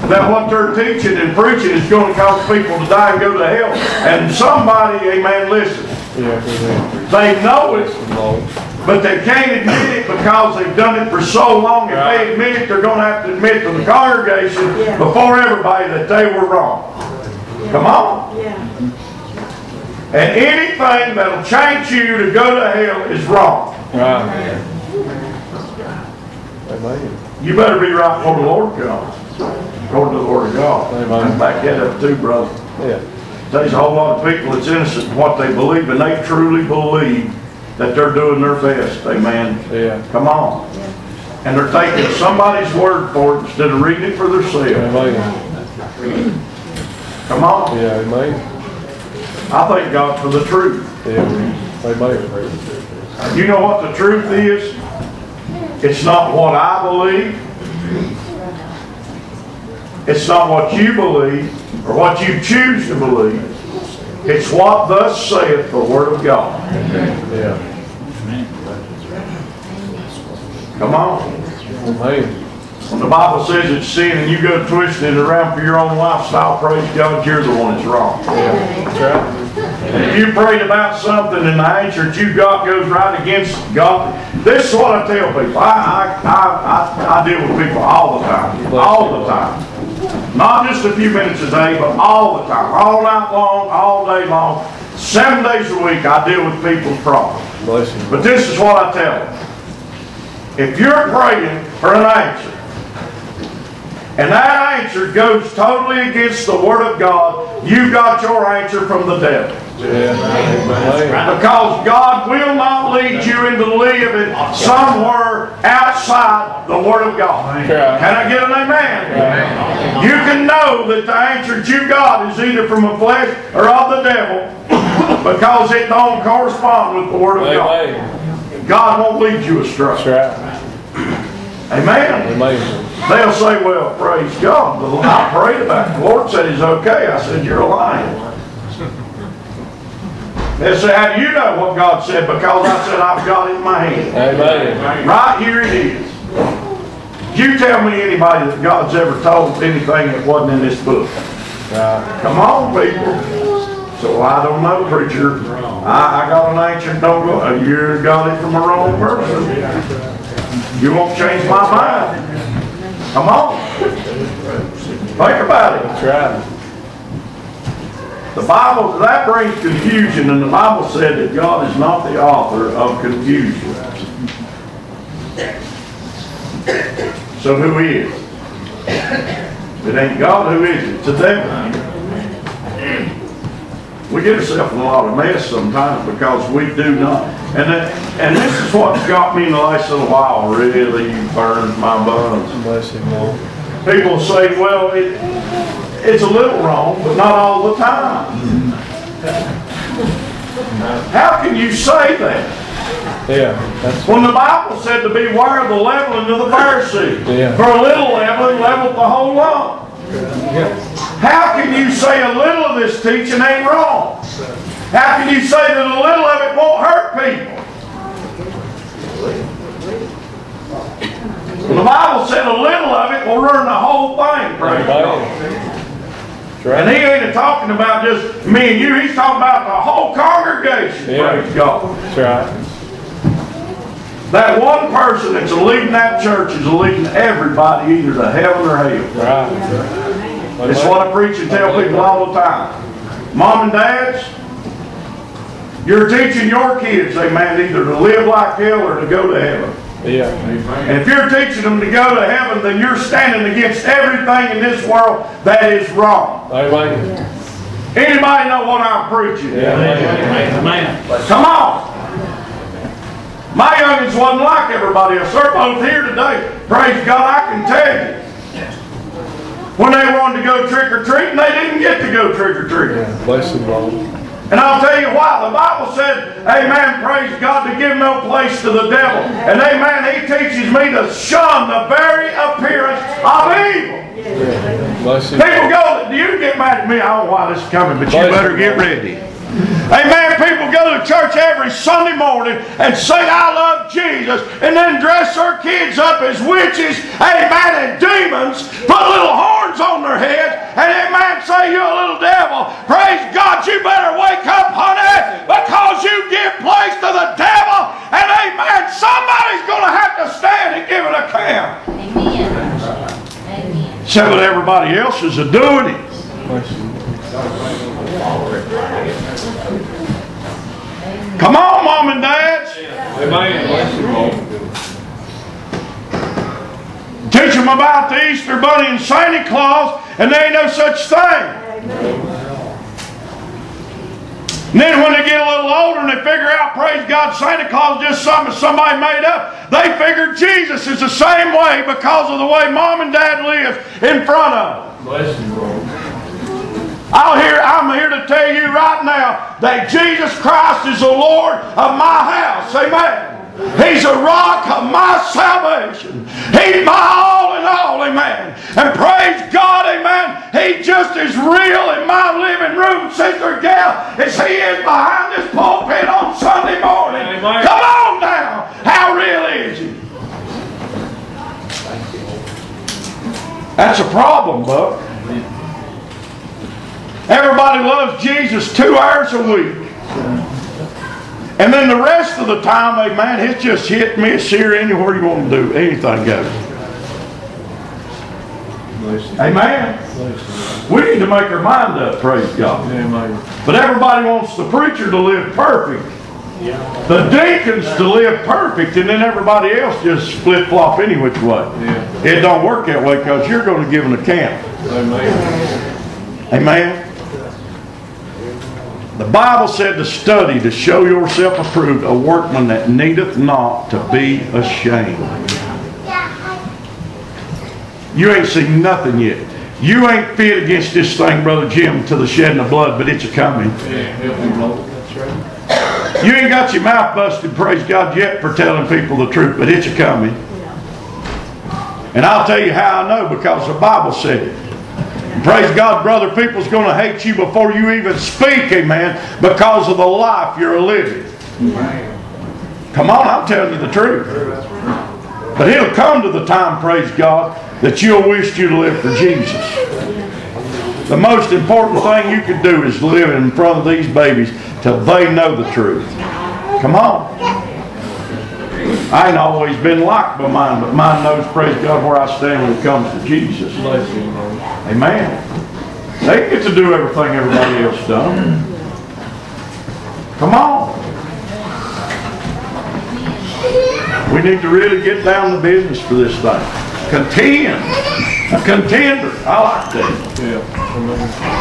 that what they're teaching and preaching is going to cause people to die and go to hell. And somebody, amen, listen, Yeah. They know it, but they can't admit it because they've done it for so long. If they admit it, they're going to have to admit to the congregation before everybody that they were wrong. Come on. Yeah. And anything that'll change you to go to hell is wrong. Right. Amen. You better be right before the Lord comes. According to the Word of God. Amen. And back that up too, brother. Yeah. There's a whole lot of people that's innocent in what they believe, and they truly believe that they're doing their best. Amen. Yeah. Come on. And they're taking somebody's word for it instead of reading it for themselves. Amen. Come on. Yeah. Amen. I thank God for the truth. Yeah. Amen. You know what the truth is? It's not what I believe. It's not what you believe or what you choose to believe. It's what thus saith the Word of God. Yeah. Come on. Amen. When the Bible says it's sin and you go twisting it around for your own lifestyle, praise God, you're the one that's wrong. Yeah. If you prayed about something and the answer that you got goes right against God, this is what I tell people. I, I, I, I, I deal with people all the time. All the time. Not just a few minutes a day, but all the time. All night long, all day long. Seven days a week I deal with people's problems. But this is what I tell them. If you're praying for an answer, and that answer goes totally against the Word of God, you got your answer from the devil. Because God will not lead you into living somewhere outside the Word of God. Can I get an amen? You can know that the answer that you got is either from the flesh or of the devil because it don't correspond with the Word of God. God won't lead you astray. Amen. Amen. They'll say, well, praise God. I prayed about it. The Lord said he's okay. I said, you're lying. They say, how do you know what God said? Because I said, I've got it in my hand. Amen. Right here it is. You tell me anybody that God's ever told anything that wasn't in this book. Right. Come on, people. So I don't know, preacher. I, I got an answer. Don't go. You got it from a wrong person. You won't change my mind. Come on. Think about it. That's right. The Bible, that brings confusion, and the Bible said that God is not the author of confusion. So who is? If it ain't God, who is it? It's the devil. We get ourselves in a lot of mess sometimes because we do not. And that, and this is what's got me in the last little while really burns my him, People say, well, it, it's a little wrong, but not all the time. How can you say that? Yeah. When the Bible said to beware of the leavening of the Pharisee. Yeah. For a little leavening leveled the whole lump. How can you say a little of this teaching ain't wrong? How can you say that a little of it won't hurt people? The Bible said a little of it will ruin the whole thing, praise That's And he ain't talking about just me and you, he's talking about the whole congregation, Yeah. praise God. That's right. That one person that's leading that church is leading everybody either to heaven or hell. Right. It's what I preach and tell people all the time. Mom and dads, You're teaching your kids, amen, either to live like hell or to go to heaven. Yeah. And if you're teaching them to go to heaven, then you're standing against everything in this world that is wrong. Amen. Anybody know what I'm preaching? Yeah. Amen. Come on. My youngins wasn't like everybody else. They're both here today. Praise God, I can tell you. When they wanted to go trick or treating, they didn't get to go trick or treating. Bless him, Lord. And I'll tell you why. The Bible said, Amen, praise God, to give no place to the devil. And Amen, He teaches me to shun the very appearance of evil. Him. People go, do you get mad at me, I don't know why this is coming, but you better get ready. Amen. People go to church every Sunday morning and sing, I love Jesus, and then dress their kids up as witches, amen, and demons, put little horns on their heads, and amen, say you're a little devil. Praise God, you better wake up, honey, because you give place to the devil, and amen, somebody's going to have to stand and give an account. Amen. Amen. Say what everybody else is doing it. Come on, mom and Lord. Teach them about the Easter Bunny and Santa Claus, and there ain't no such thing. And then when they get a little older and they figure out, praise God, Santa Claus is just something somebody made up, they figure Jesus is the same way because of the way mom and dad live in front of them. Bless him, Lord. I'll hear, I'm here to tell you right now that Jesus Christ is the Lord of my house. Amen. He's a rock of my salvation. He's my all in all, amen. And praise God, amen. He just as real in my living room, Sister Gal, as he is behind this pulpit on Sunday morning. Amen. Come on now. How real is he? That's a problem, Buck. Everybody loves Jesus two hours a week. And then the rest of the time, eh, amen, it's just hit, miss, here, anywhere you want to do. Anything goes. Amen. We need to make our mind up, praise God. But everybody wants the preacher to live perfect. The deacons to live perfect, and then everybody else just flip flop any which way. It don't work that way because you're going to give an account. Amen. Amen. The Bible said to study to show yourself approved, a workman that needeth not to be ashamed. You ain't seen nothing yet. You ain't fit against this thing, Brother Jim, to the shedding of blood, but it's a coming. You ain't got your mouth busted, praise God, yet for telling people the truth, but it's a coming. And I'll tell you how I know, because the Bible said it. Praise God, brother, people's going to hate you before you even speak, amen, because of the life you're living. Come on, I'm telling you the truth. But it'll come to the time, praise God, that you'll wish you'd live for Jesus. The most important thing you could do is live in front of these babies till they know the truth. Come on. I ain't always been locked by mine, but mine knows, praise God, where I stand when it comes to Jesus. Bless him, Lord. Amen. They get to do everything everybody else done. Come on. We need to really get down to business for this thing. Contend. A contender. I like that. Yeah.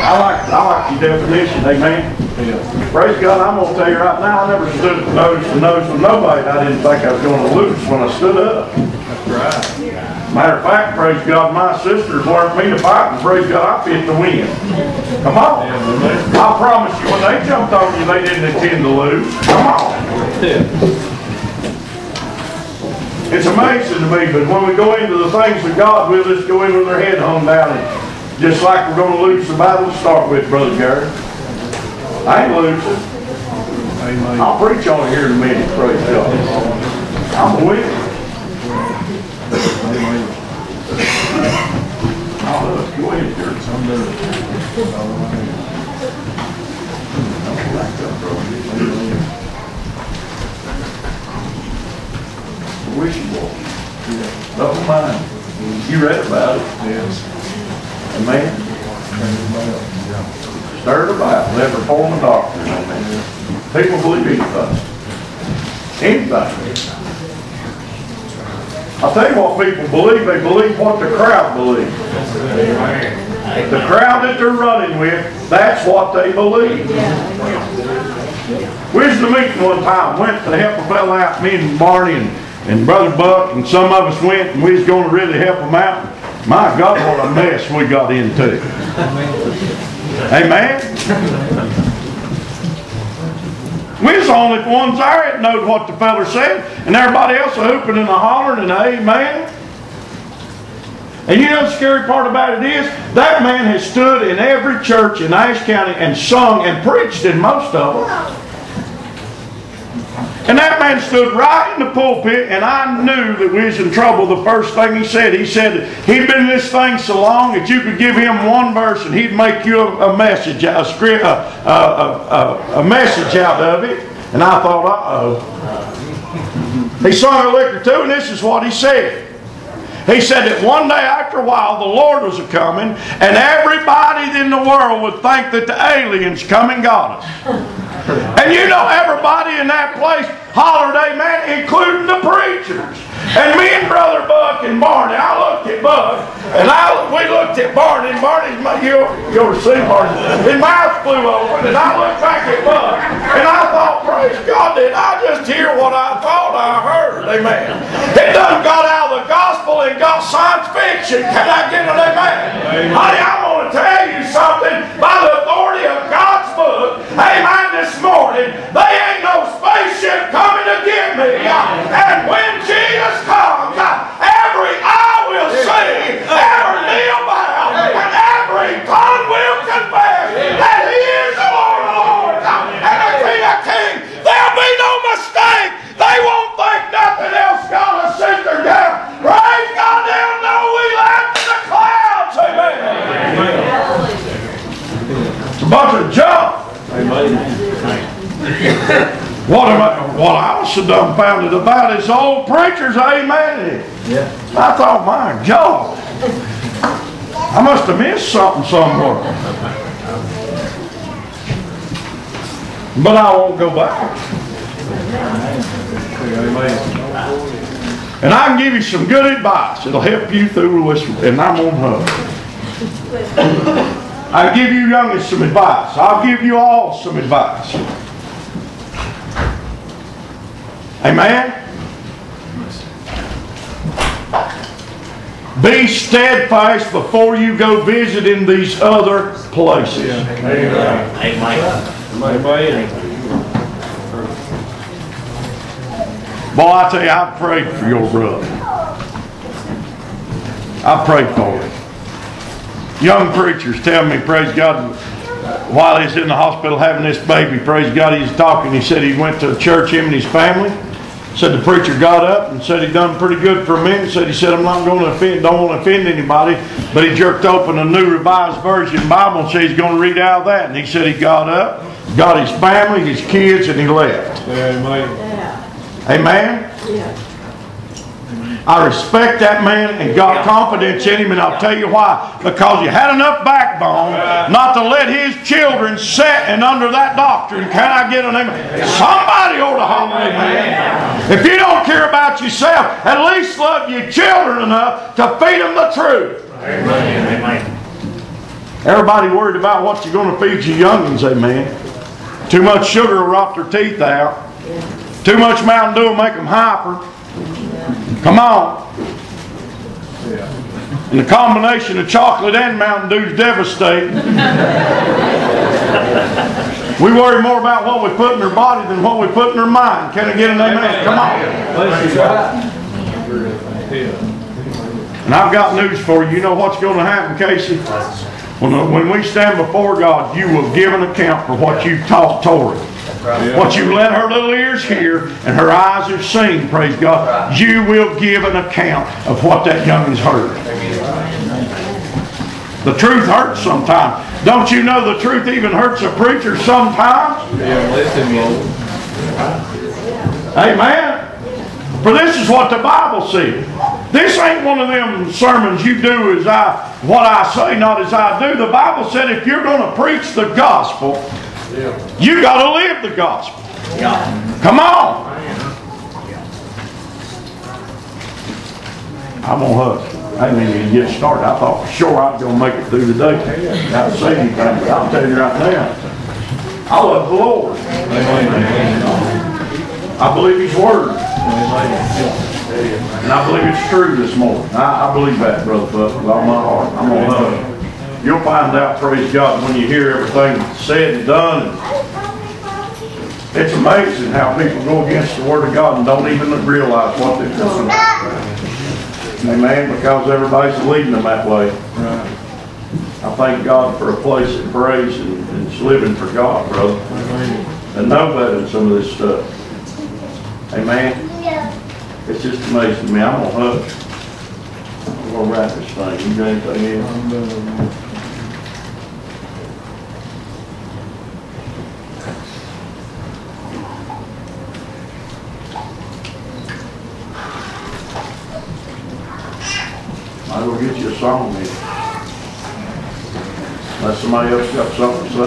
I like, I like your definition, amen. Yeah. Praise God, I'm gonna tell you right now, I never stood up nose to nose with nobody. I didn't think I was gonna lose when I stood up. That's right. Matter of fact, praise God, my sisters learned me to fight, and praise God, I fit to win. Come on. Yeah. I promise you, when they jumped on you, they didn't intend to lose. Come on. It's amazing to me, but when we go into the things of God, we'll just go in with our head hung down, and just like we're gonna lose the battle to start with, Brother Gary. I ain't losing. Amen. I'll preach on here in a minute, praise God. I'm a winner. Amen. Oh, look, go ahead, Gary. I'm done. Wishy-washy. Don't mind. You read about it, Yes. amen? stir the Bible, every form of doctrine. People believe anything. Anything. I'll tell you what people believe, they believe what the crowd believes. The crowd that they're running with, that's what they believe. We was in a meeting one time, went to help a fellow out, me and Barney and, and Brother Buck, and some of us went, and we was gonna really help him out. My God, what a mess we got into. Amen? We was the only ones there that knowed what the feller said, and everybody else a hooping and hollering and amen. And you know the scary part about it is, that man has stood in every church in Ashe County and sung and preached in most of them. And that man stood right in the pulpit, and I knew that we was in trouble the first thing he said. He said he'd been in this thing so long that you could give him one verse and he'd make you a, a message, a, script, a, a, a, message out of it. And I thought, uh-oh. He sung a lick or two, and this is what he said. He said that one day after a while the Lord was a coming, and everybody in the world would think that the aliens come and got us. And you know everybody in that place hollered amen, including the preachers. And me and Brother Buck and Barney, I looked at Buck, and I we looked at Barney, and Barney's you you ever seen Barney? His mouth flew open, and I looked back at Buck, and I thought, praise God, did I just hear what I thought I heard? Amen. It done got out of the gospel and got science fiction. Can I get an amen? amen. Honey, I'm going to tell you something by the authority of God's book. Amen. This morning, they ain't no spaceship coming to get me. And when Jesus comes, every eye will see, every knee will bow, and every tongue will confess that He is the Lord of Lords and the King of Kings. There'll be no mistake. They won't think nothing else got a sister down. Praise God, they'll know we left in the clouds. Amen. It's a bunch of junk. What am I, what I was so dumbfounded about is old preachers, amen. Yeah. I thought, my God, I must have missed something somewhere. But I won't go back. And I can give you some good advice. It'll help you through this, and I'm on her. I give you youngest some advice. I'll give you all some advice. Amen? Be steadfast before you go visiting these other places. Amen. Amen. Boy, I tell you, I prayed for your brother. I prayed for him. Young preachers tell me, praise God, while he's in the hospital having this baby, praise God, he's talking. He said he went to church, him and his family. Said the preacher got up and said he done pretty good for a minute. Said he said I'm not going to offend, don't want to offend anybody, but he jerked open a new revised version Bible and said he's going to read out of that. And he said he got up, got his family, his kids, and he left. Yeah. Amen. Yeah. I respect that man and got confidence in him, and I'll tell you why. Because he had enough backbone not to let his children sit and under that doctrine. Can I get an amen? Somebody ought to holler amen. If you don't care about yourself, at least love your children enough to feed them the truth. Amen. Everybody worried about what you're going to feed your youngins, amen. Too much sugar will rot their teeth out. Too much Mountain Dew will make them hyper. Come on. And the combination of chocolate and Mountain Dew is devastating. we worry more about what we put in our body than what we put in our mind. Can I get an amen? Come on. And I've got news for you. You know what's going to happen, Casey? When, when we stand before God, you will give an account for what you've taught What you let her little ears hear and her eyes have seen, praise God, you will give an account of what that young young'un's heard. The truth hurts sometimes. Don't you know the truth even hurts a preacher sometimes? Amen. For this is what the Bible says. This ain't one of them sermons you do as I, what I say, not as I do. The Bible said if you're going to preach the gospel, you got to live the gospel. Come on. I'm gonna hush. I didn't even get started. I thought for sure I was gonna make it through the day. Not to say anything, but I'll tell you right now. I love the Lord. I believe His Word. And I believe it's true this morning. I, I believe that, Brother Buck, with all my heart. I'm gonna hush. You'll find out, praise God, when you hear everything said and done. It's amazing how people go against the Word of God and don't even realize what they're doing. Amen, because everybody's leading them that way. I thank God for a place of praise and, and living for God, brother. And know better than some of this stuff. Amen. It's just amazing to me. I'm gonna hush. I'm gonna wrap this thing. You got anything in? Might as well get you a song in. Unless somebody else got something to say.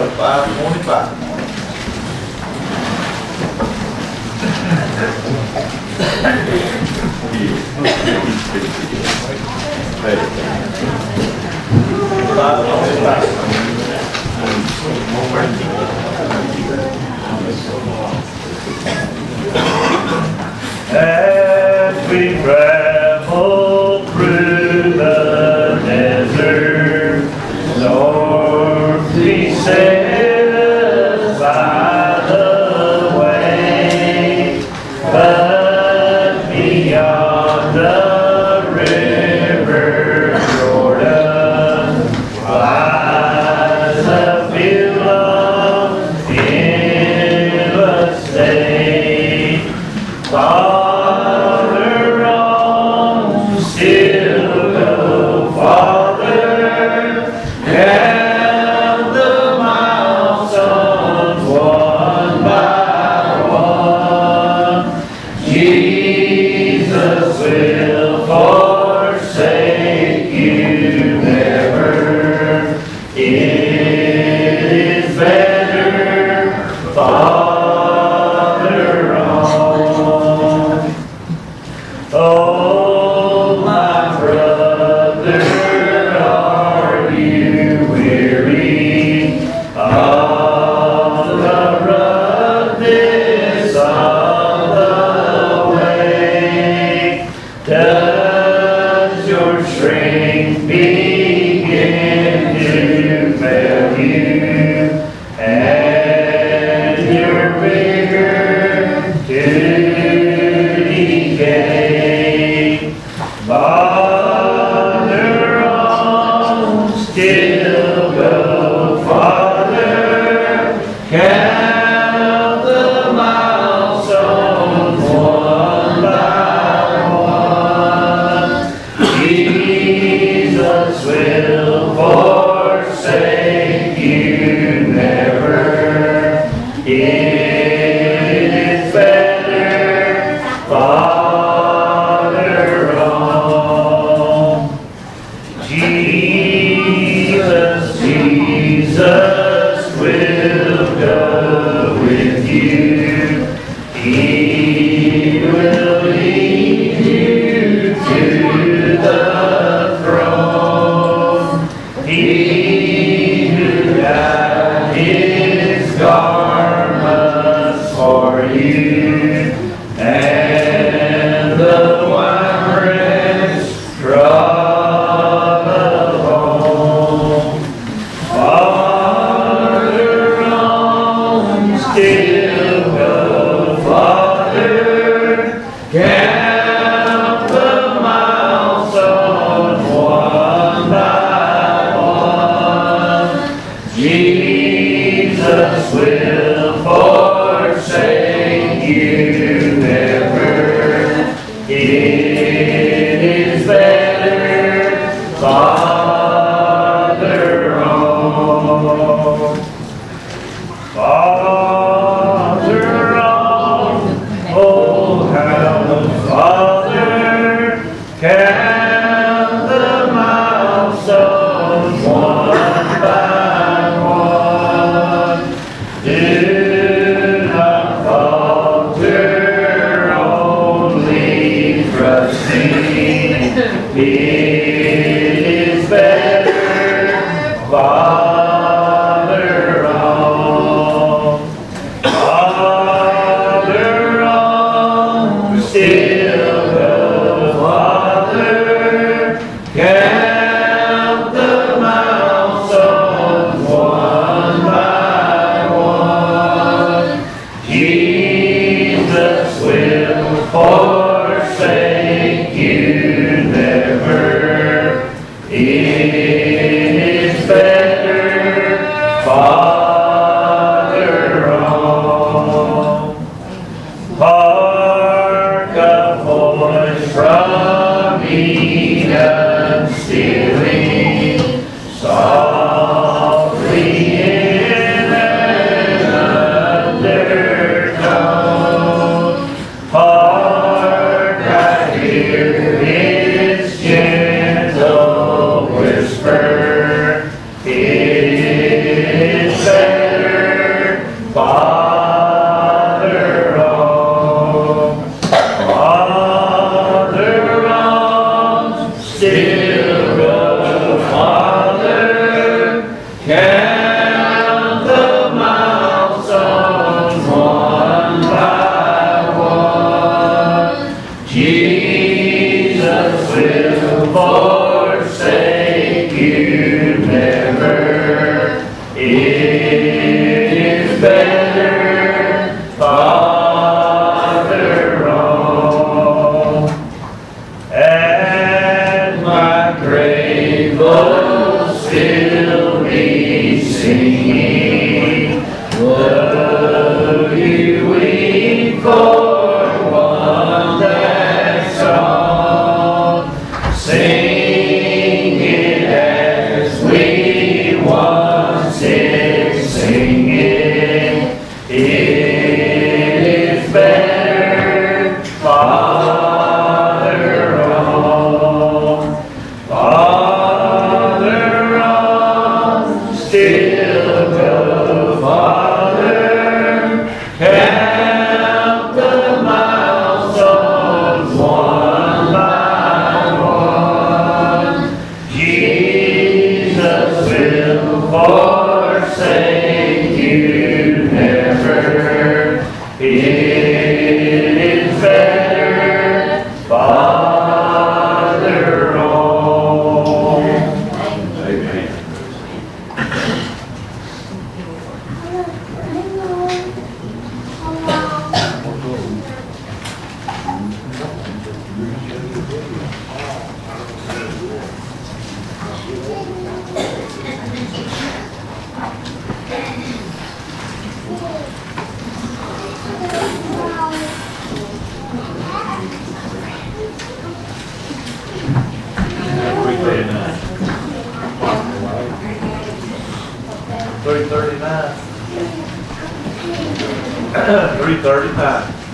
335.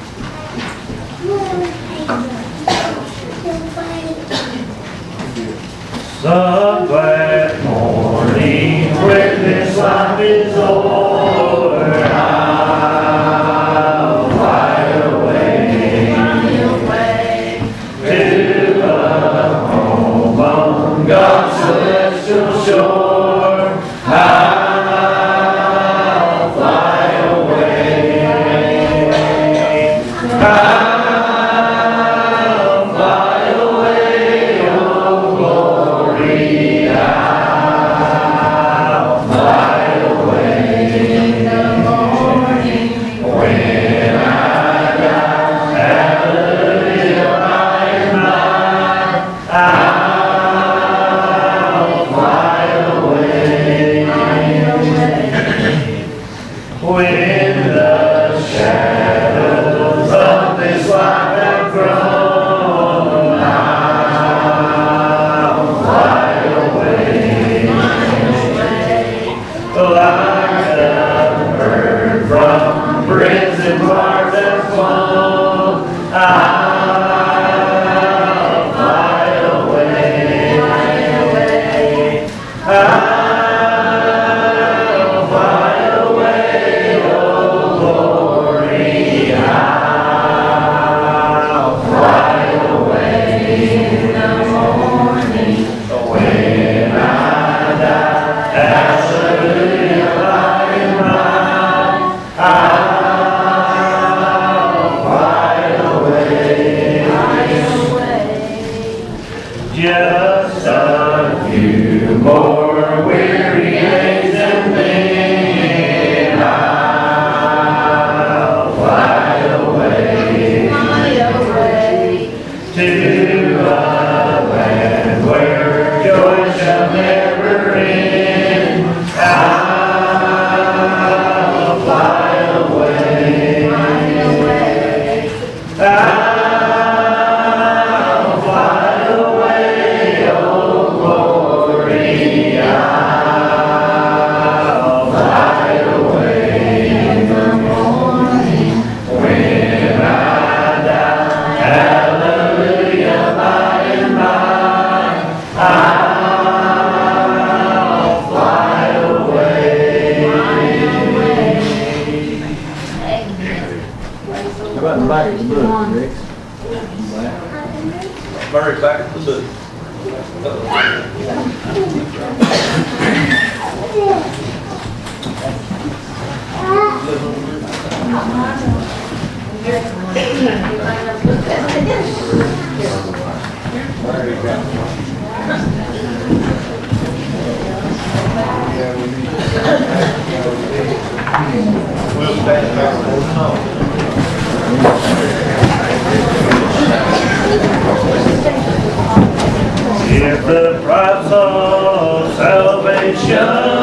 So the price of salvation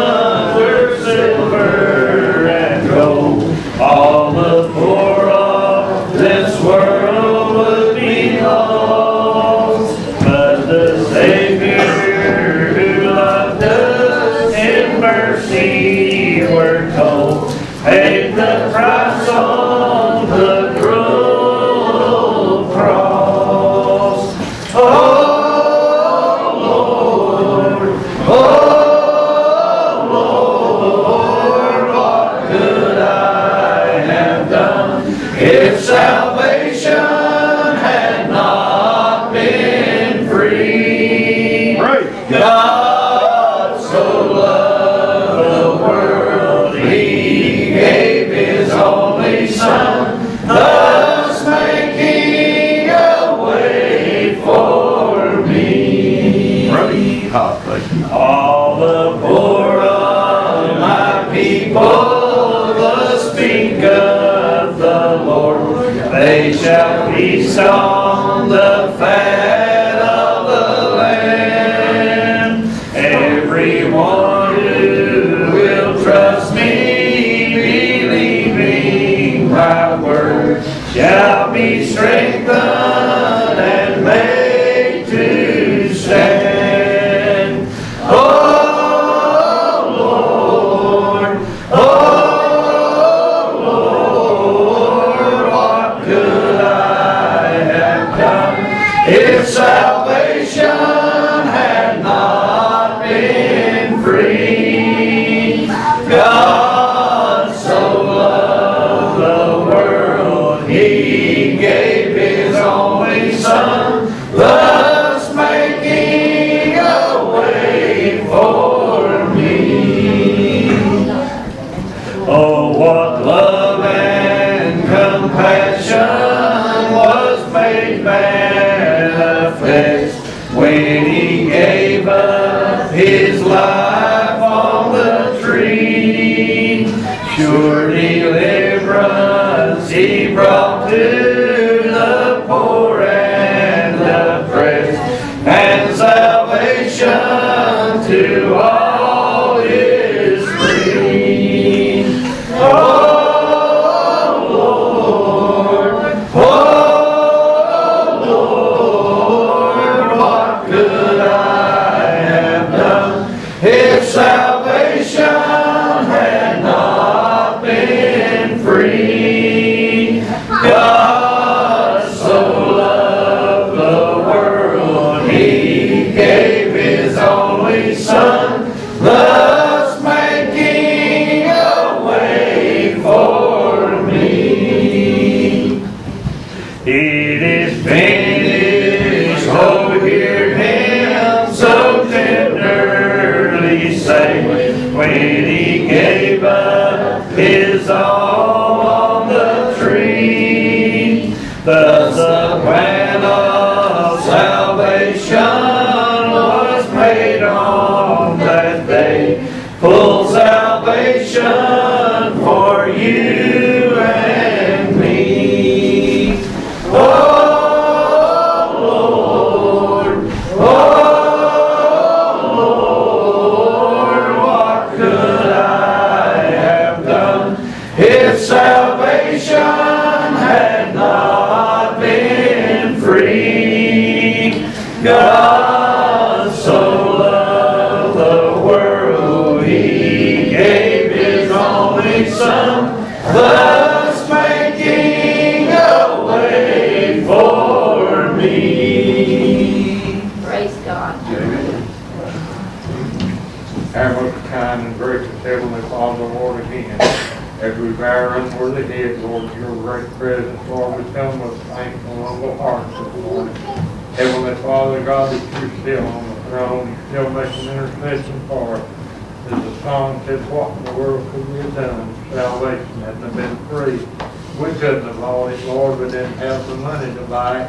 buy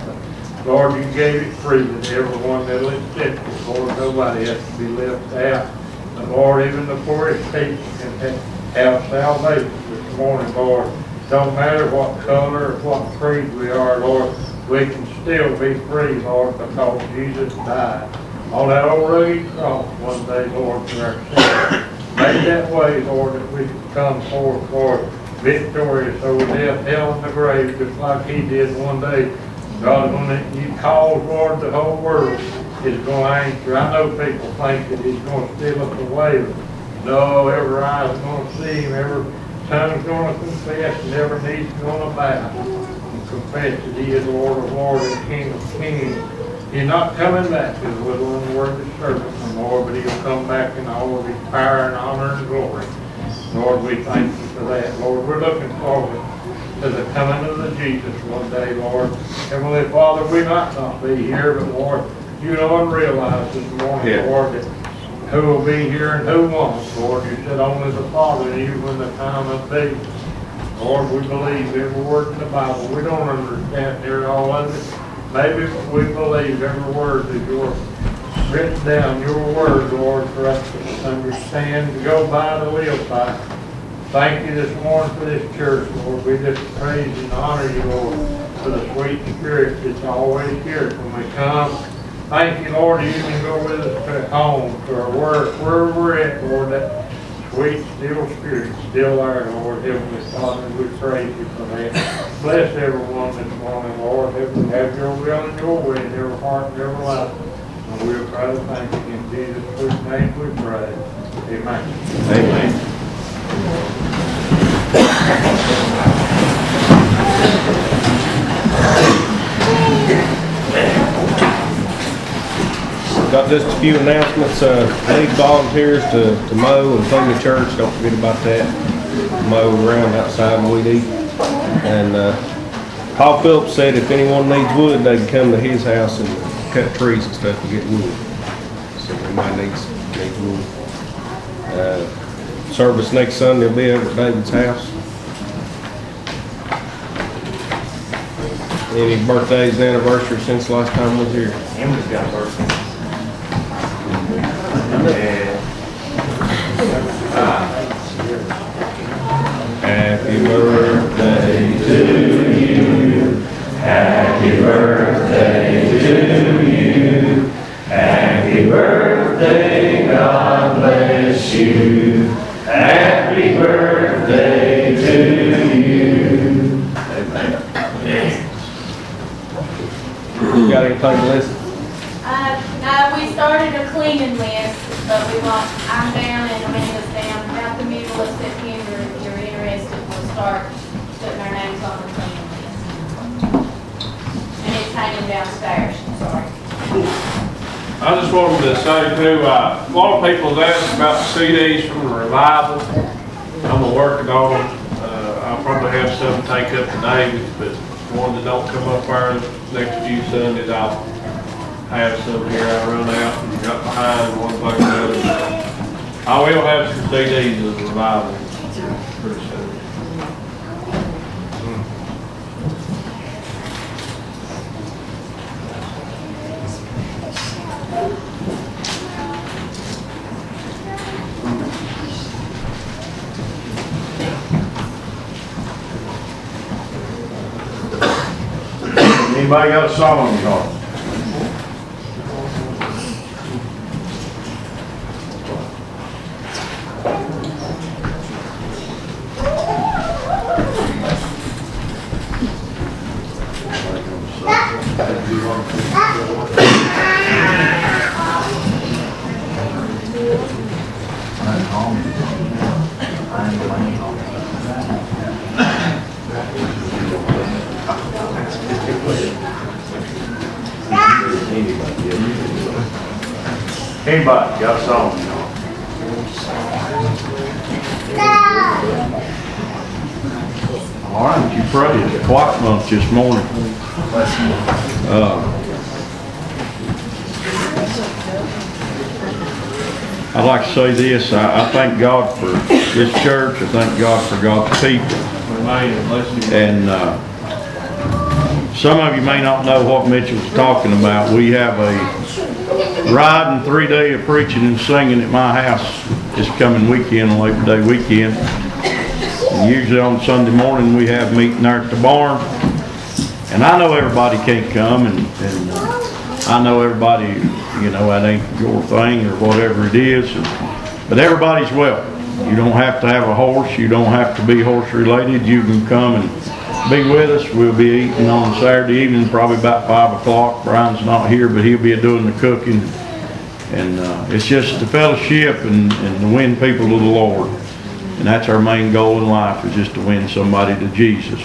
Lord, you gave it free to everyone that'll accept it. Lord, nobody has to be left out. And Lord, even the poorest people can have salvation this morning, Lord. Don't matter what color or what creed we are, Lord, we can still be free, Lord, because Jesus died on that old rugged cross one day, Lord, for our sins. Make that way, Lord, that we can come forth, Lord, victorious over death, hell, and the grave, just like he did one day. God, when you called, Lord, the whole world is going to answer. I know people think that he's going to steal us away. No, every eye's going to see him, every tongue's going to confess, and every knee's going to bow and confess that he is Lord of lords and King of kings. He's not coming back as a little unworthy servant, no Lord, but he'll come back in all of his power and honor and glory. Lord, we thank you for that. Lord, we're looking forward to the coming of the Jesus one day, Lord. Heavenly Father, we might not be here, but Lord, you know and realize this morning, Yeah. Lord, that who will be here and who won't, Lord. You said only the Father knew when the time of be. Lord, we believe every word in the Bible. We don't understand near all of it. Maybe we believe every word that you're written down, your word, Lord, for us to understand, to go by, to live by. Thank you this morning for this church, Lord. We just praise and honor you, Lord, for the sweet spirit that's always here when we come. Thank you, Lord, you can go with us to home, to our work, wherever we're at, Lord, that sweet, still spirit still there, Lord, Heavenly Father, we praise you for that. Bless everyone this morning, Lord, have, have your will and your way in every heart and every life. And we'll try to thank you in Jesus' name we pray. Amen. Amen. Got just a few announcements, uh, need volunteers to, to mow and clean the church, don't forget about that. Mow around outside and weed eat. And, uh, Paul Phillips said if anyone needs wood, they can come to his house and cut trees and stuff and get wood. So anybody needs, needs wood. Uh, service next Sunday will be over at David's house. Any birthdays, anniversaries since last time we was here? Emmy's got a birthday. Happy uh, CDs from the revival. I'm gonna work it on. Uh, I'll probably have some take up today, but one that don't come up our next few Sundays, I'll have some here. I run out and got behind one thing or the other. I will have some CDs of the revival pretty soon. Anybody got a song on your heart? Anybody got a song, you know? All right, you pray, it's quiet month this morning. Uh, I'd like to say this, I, I thank God for this church, I thank God for God's people. And, uh, some of you may not know what Mitchell's talking about. We have a riding three day of preaching and singing at my house this coming weekend, Labor Day weekend. And usually on Sunday morning, we have meeting there at the barn. And I know everybody can't come and, and I know everybody, you know, that ain't your thing or whatever it is. But everybody's welcome. You don't have to have a horse. You don't have to be horse related. You can come and be with us. We'll be eating on Saturday evening, probably about five o'clock. Brian's not here, but he'll be doing the cooking. And uh, it's just the fellowship and, and to win people to the Lord. And that's our main goal in life is just to win somebody to Jesus.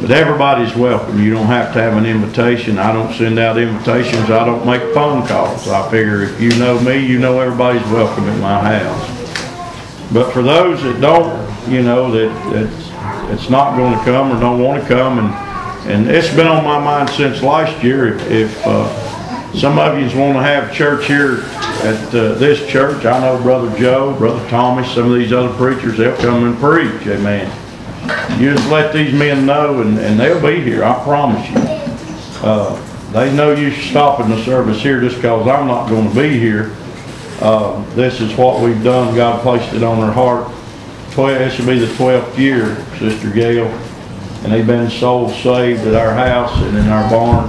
But everybody's welcome. You don't have to have an invitation. I don't send out invitations. I don't make phone calls. I figure if you know me, you know everybody's welcome at my house. But for those that don't, you know, that, that's it's not going to come or don't want to come. And, and it's been on my mind since last year. If, if uh, some of you want to have church here at uh, this church, I know Brother Joe, Brother Thomas, some of these other preachers, they'll come and preach. Amen. You just let these men know and, and they'll be here, I promise you. Uh, they know you're stopping the service here just because I'm not going to be here. Uh, this is what we've done. God placed it on our heart this will be the twelfth year, Sister Gail, and they've been soul saved at our house and in our barn.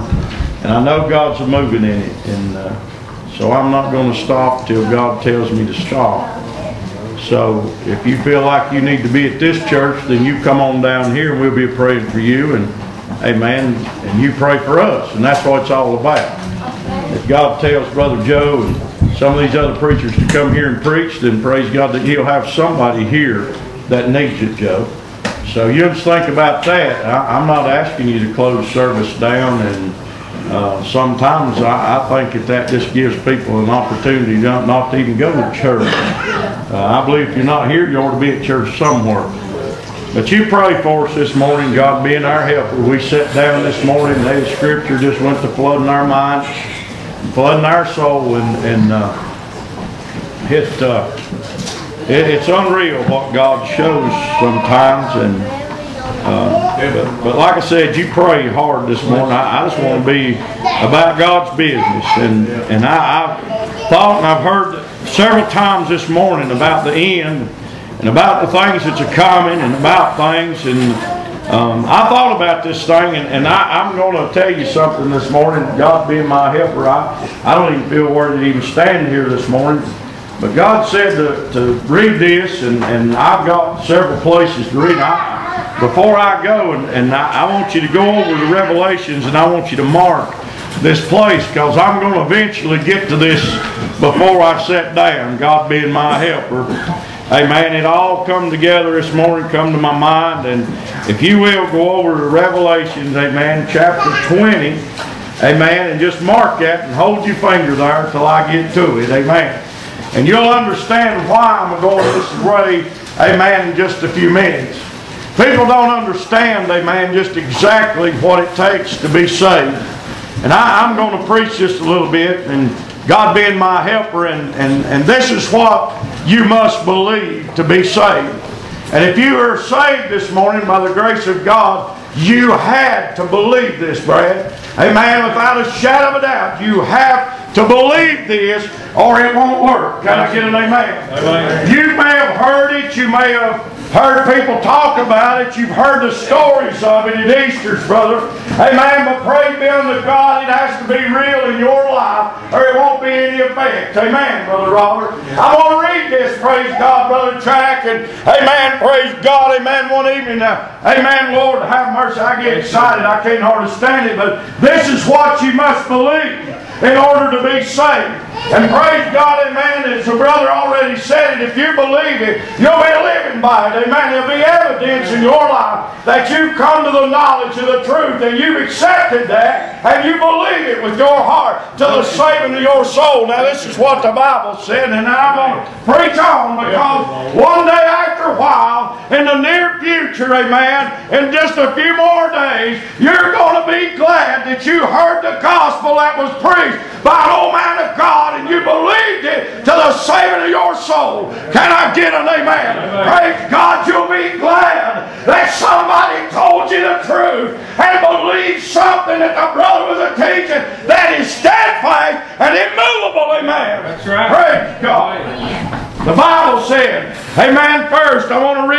And I know God's moving in it, and uh, so I'm not going to stop till God tells me to stop. So if you feel like you need to be at this church, then you come on down here and we'll be praying for you and amen. And you pray for us. And that's what it's all about. If God tells Brother Joe and some of these other preachers to come here and preach, then praise God that he'll have somebody here that needs it, Joe. So you just think about that. I, am not asking you to close service down, and uh, sometimes I, I, think that that just gives people an opportunity not, not to even go to church. Uh, I believe if you're not here, you ought to be at church somewhere. But you pray for us this morning, God being our helper. We sat down this morning, and the scripture just went to flooding our minds flooding our soul and, and uh, it, uh, it, it's unreal what God shows sometimes and uh, but, but, like I said, you pray hard this morning. I, I just want to be about God's business, and and I, I've thought and I've heard several times this morning about the end and about the things that's a coming and about things and um, I thought about this thing, and, and I, am going to tell you something this morning. God being my helper, I, I don't even feel worthy to even stand here this morning. But God said to, to read this, and, and I've got several places to read. I, before I go, and, and I, I want you to go over the Revelations, and I want you to mark this place because I'm going to eventually get to this before I sit down, God being my helper. Amen. It all come together this morning, come to my mind. And if you will, go over to Revelations, amen, chapter 20. Amen. And just mark that and hold your finger there until I get to it. Amen. And you'll understand why I'm going this way, amen, in just a few minutes. People don't understand, amen, just exactly what it takes to be saved. And I, am going to preach just a little bit, and God being my helper, and, and, and this is what you must believe to be saved. And if you are saved this morning by the grace of God, you had to believe this, Brad. Amen. Without a shadow of a doubt, you have to believe this or it won't work. Can I get an amen? amen? You may have heard it. You may have Heard people talk about it. You've heard the stories of it at Easter's, brother. Amen. But pray be unto God, it has to be real in your life, or it won't be any effect. Amen, Brother Robert. I want to read this, praise God, Brother Track, and amen, praise God, amen, one evening. now. amen, Lord, have mercy. I get excited. I can't hardly stand it, but this is what you must believe in order to be saved. And praise God, amen, as the brother already said it, if you believe it, you'll be living by it. amen, there'll be evidence in your life that you've come to the knowledge of the truth and you've accepted that and you believe it with your heart to the saving of your soul. Now, this is what the Bible said, and I'm going to preach on because one day after a while, in the near future, amen, in just a few more days, you're going to be glad that you heard the gospel that was preached by an old man of God and you believed it to the saving of your soul. Can I get an amen? Praise God, you'll be glad that somebody told you the truth and believed something that the brother was a teaching that is steadfast and immovable, amen. That's right. Praise God. The Bible said, Amen. First, I want to read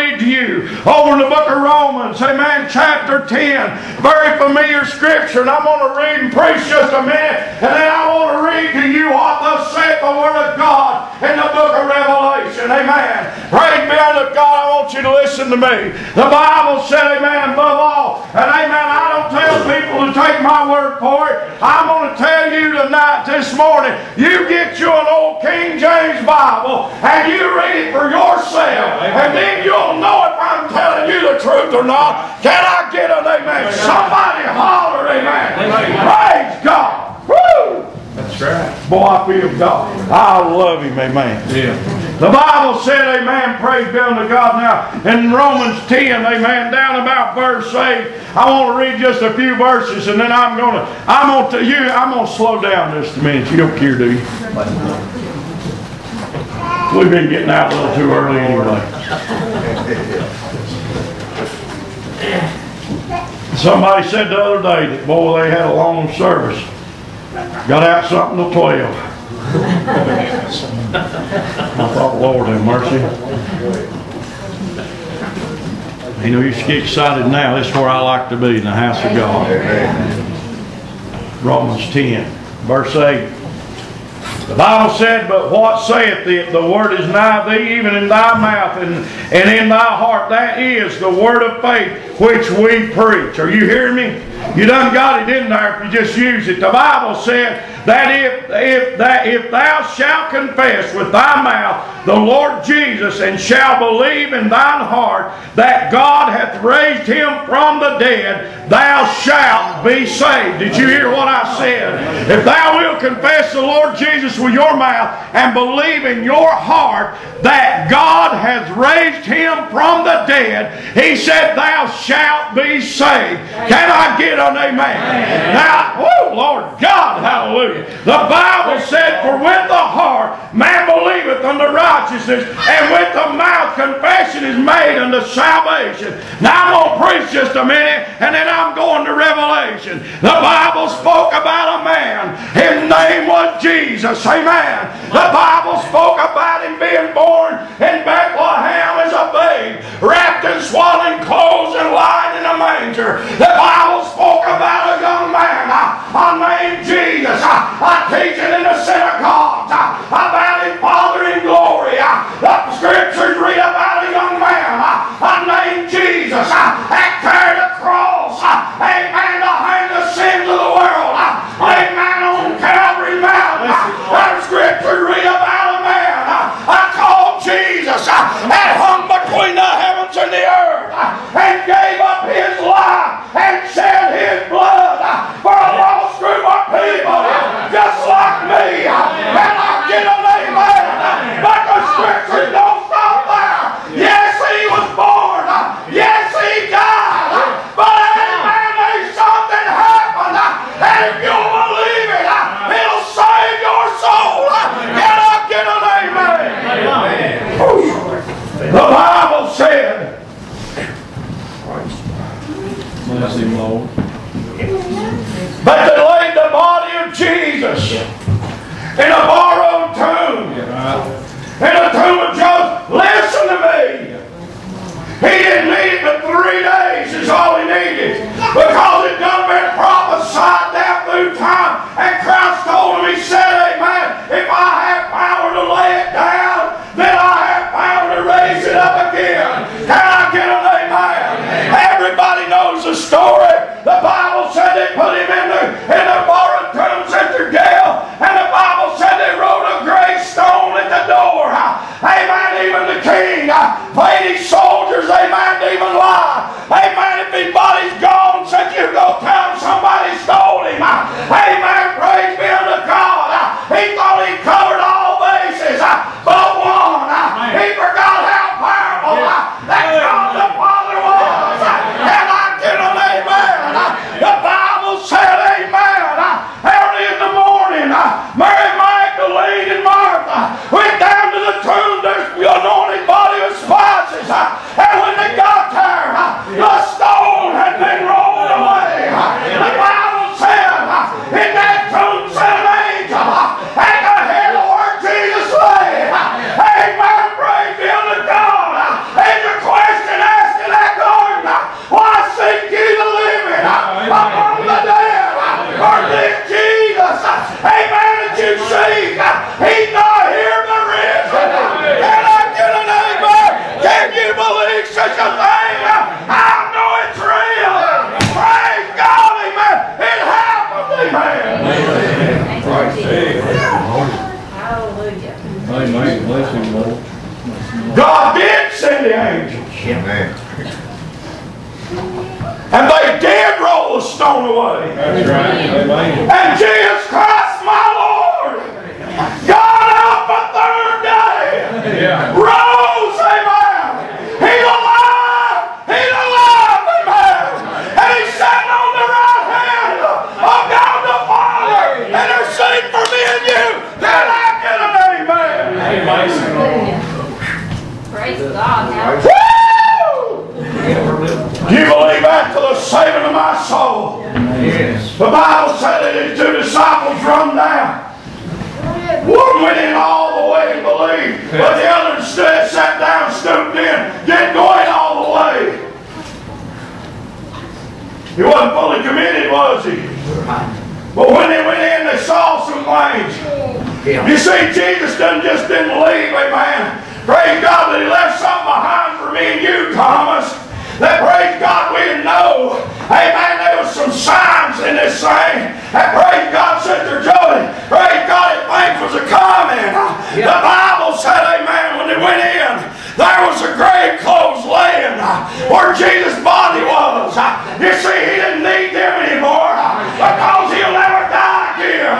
over in the book of Romans, Amen, chapter 10. Very familiar scripture, and I'm going to read and preach just a minute, and then I want to read to you what thus saith the Word of God in the book of Revelation. Amen. Praise be unto God. I want you to listen to me. The Bible said, Amen, above all, and Amen, I don't tell people to take my word for it. I'm going to tell you tonight, this morning, you get you an old King James Bible, and you read it for yourself, and then you'll know if I'm telling you the truth or not. Can I get an amen? Somebody holler, amen. Praise God. Woo! That's right. Boy, I feel God. I love him, amen. Yeah. The Bible said, amen, praise be unto God. Now, in Romans 10, amen, down about verse 8, I want to read just a few verses, and then I'm going to, I'm going to, you, I'm going to slow down just a minute. You don't care, do you? We've been getting out a little too early anyway. Somebody said the other day that, boy, they had a long service. Got out something till 12. I thought, Lord have mercy. You know, you should get excited now. This is where I like to be, in the house of God. Romans 10, verse 8. The Bible said, But what saith it? The word is nigh thee, even in thy mouth and, and in thy heart. That is the word of faith which we preach. Are you hearing me? You done got it in there if you just use it. The Bible said that if, if, that if thou shalt confess with thy mouth the Lord Jesus and shalt believe in thine heart that God hath raised him from the dead, thou shalt be saved. Did you hear what I said? If thou wilt confess the Lord Jesus with your mouth and believe in your heart that God hath raised him from the dead, he said, Thou shalt be saved. Can I get an amen? Now, oh Lord God, hallelujah. The Bible said, For with the heart man believeth unto righteousness, and with the mouth confession is made unto salvation. Now I'm going to preach just a minute, and then I'm going to Revelation. The Bible spoke about a man. His name was Jesus. Amen. The Bible spoke about him being born in Bethlehem as a babe, wrapped in swaddling clothes and lying in a manger. The Bible spoke about a young man. Uh, named Jesus, uh, uh, teaching in the synagogues. Uh, about his Father in glory. Uh, the scriptures read about a young man. Named Jesus. That carried a cross, amen, to hang the sins of the world. Uh, amen, on Calvary Mountain. The scriptures read about a man. Called Jesus that hung between the heavens and the earth and gave up his life and shed his blood for a lost group of people just like me. Bless him, Lord. But they laid the body of Jesus in a borrowed tomb. In a tomb of Joseph. Listen to me. He didn't need it but three days is all king. Uh, Lady soldiers, they might even lie. They might If his body's gone, said you go tell him somebody stole him. Uh, Amen. That's right. Amen. And Jesus Christ, my Lord, got up a third day. Yeah. Rose, amen. He's alive. He's alive, amen. And he's sitting on the right hand of God the Father. And they're saying for me and you, can I get an amen? Amen. Praise God. Now, Woo! Do you believe that to the saving of my soul? Yes. The Bible said that his two disciples run down. One went in all the way and believed, but the other stood, sat down, stooped in, didn't go in all the way. He wasn't fully committed, was he? But when they went in, they saw some things. You see, Jesus didn't just didn't leave, amen. Praise God that He left something behind for me and you, Thomas. That praise God we didn't know. Amen. There was some signs in this thing. And praise God, Sister Jody. Praise God that things was a coming. The Bible said, amen, when they went in, there was a grave clothes laying where Jesus' body was. You see, he didn't need them anymore because he'll never die again.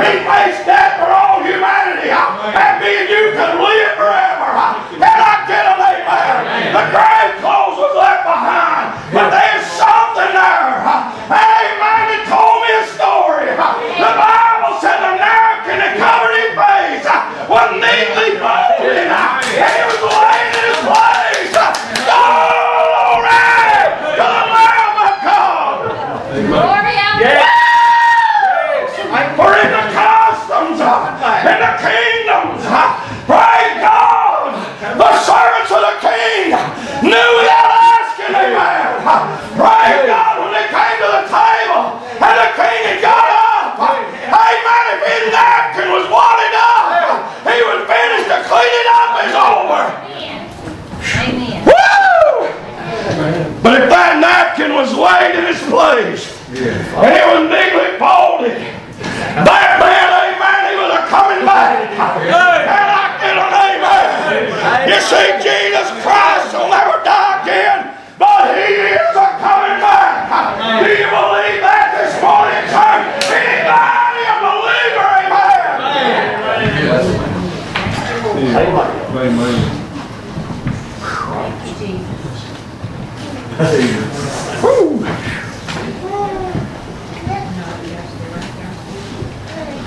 He faced death for all humanity. And me and you can live forever. Can I get an amen? The grave clothes was left behind. But there's something there. Amen. It told me a story. The Bible said the napkin that covered his face was neatly folded. And he was laying in his place. Glory to the Lamb of God. glory out. For in the customs uh, in the kingdoms, uh, praise God, the servants of the king knew without asking, amen. Uh, Praise God, when they came to the table and the king had got up, uh, amen, if his napkin was wadded up, uh, he was finished to clean it up, it's over. Amen. Woo! But if that napkin was laid in its place, and it was neatly folded, that man, amen, he was a coming back. And I get an amen. You see, Jesus Christ will never die again, but he is a coming back. Do you believe that this morning, church? Anybody a believer, amen? Amen.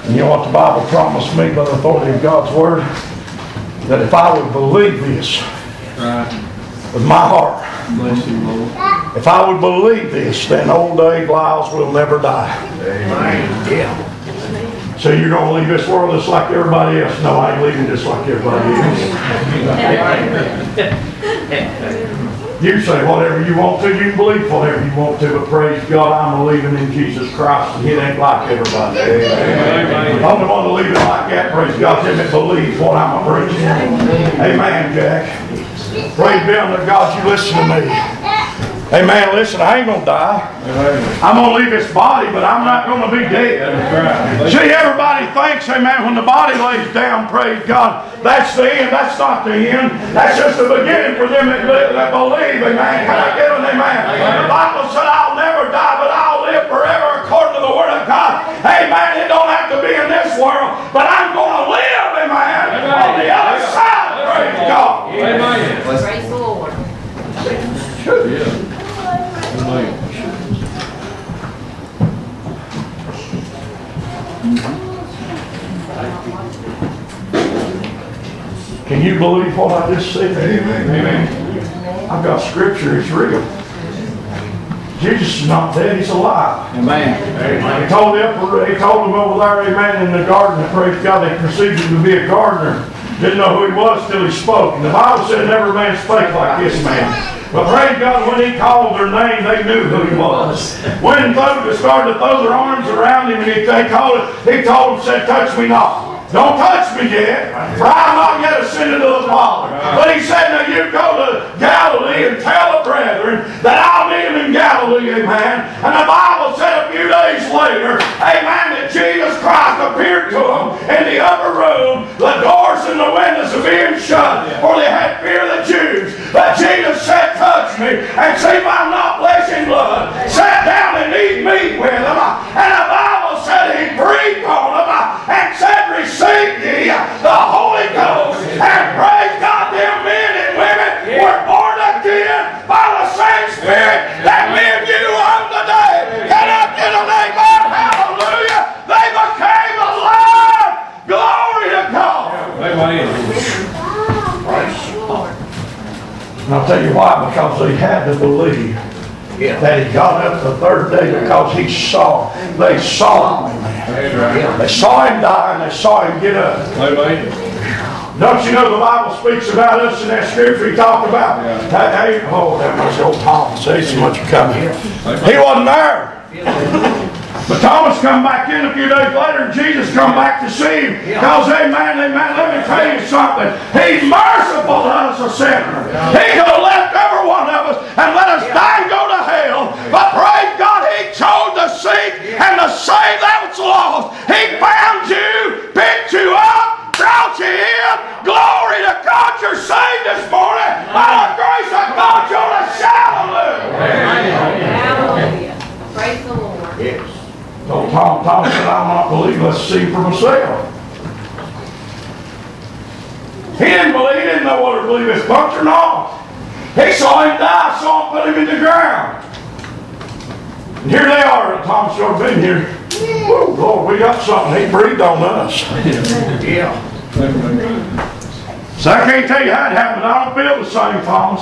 You know what the Bible promised me by the authority of God's Word? That if I would believe this Right. with my heart, Bless him, Lord. if I would believe this, then old Dave Lyalls will never die. So you're going to leave this world just like everybody else? No, I ain't leaving just like everybody else. You say whatever you want to, you can believe whatever you want to, but praise God, I'm believing in Jesus Christ, and it ain't like everybody. Amen. I'm the one to leave it like that, praise God, them that believe what I'm preaching. Amen, Jack. Praise be unto God, you listen to me. Amen, listen, I ain't gonna die. I'm gonna leave this body, but I'm not gonna be dead. See, everybody thinks, amen, when the body lays down, praise God, that's the end. That's not the end. That's just the beginning for them that, li- that believe, amen. Can I get an amen? The Bible said, I'll never die, but I'll live forever according to the Word of God. Amen. It don't have to be in this world, but I'm gonna live, amen, on the other side, praise God. Amen. Praise the Lord. Can you believe what I just said? Amen. I've got scripture, it's real. Jesus is not dead, he's alive. Amen. He told the upper, he told them over there, amen, in the garden, praise God, they perceived him to be a gardener. Didn't know who he was till he spoke. And the Bible said never man spake like this man. But praise God, when he called their name, they knew who he was. When they started to throw their arms around him and he, they called it, he told them, said, touch me not. Don't touch me yet, for I am not yet ascended to the Father. But he said, now you go to Galilee and tell the brethren that I'll meet them in Galilee, amen. And the Bible said a few days later, amen, that Jesus Christ appeared to them in the upper room, the doors and the windows are being shut, for they had fear of the Jews. But Jesus said, touch me and see if I'm not flesh and blood. Sat down and eat meat with them. And the Bible said he breathed on them and said, receive ye the Holy Ghost. And praise God, them men and women were born again by the same Spirit that me and you are today. Can I get an amen? Hallelujah. They became alive. Glory to God. Amen. And I'll tell you why, because they had to believe Yeah. that he got up the third day because he saw, they saw him. Amen. They saw him die and they saw him get up. Amen. Don't you know the Bible speaks about us in that scripture he talked about? Yeah. That, hey, oh, that was old Thomas. Say so much you here. He wasn't there. But Thomas come back in a few days later and Jesus come back to see him. Because, amen, amen, let me tell you something. He's merciful to us, a sinner. He could have left every one of us and let us die and go to hell. But praise God, he chose and to save that was lost. He found you, picked you up, brought you in. Glory to God, you're saved this morning. By the grace of God, you're a shout hallelujah. Praise the Lord. Yes. So Tom, Tom said, I'm not believing, let's see for myself. He didn't believe, he didn't know whether to believe his bunch or not. He saw him die, saw him put him in the ground. And here they are, Tom should have been here. Woo, Lord, we got something, he breathed on us. Yeah. So I can't tell you how it happened, I don't feel the same, Thomas.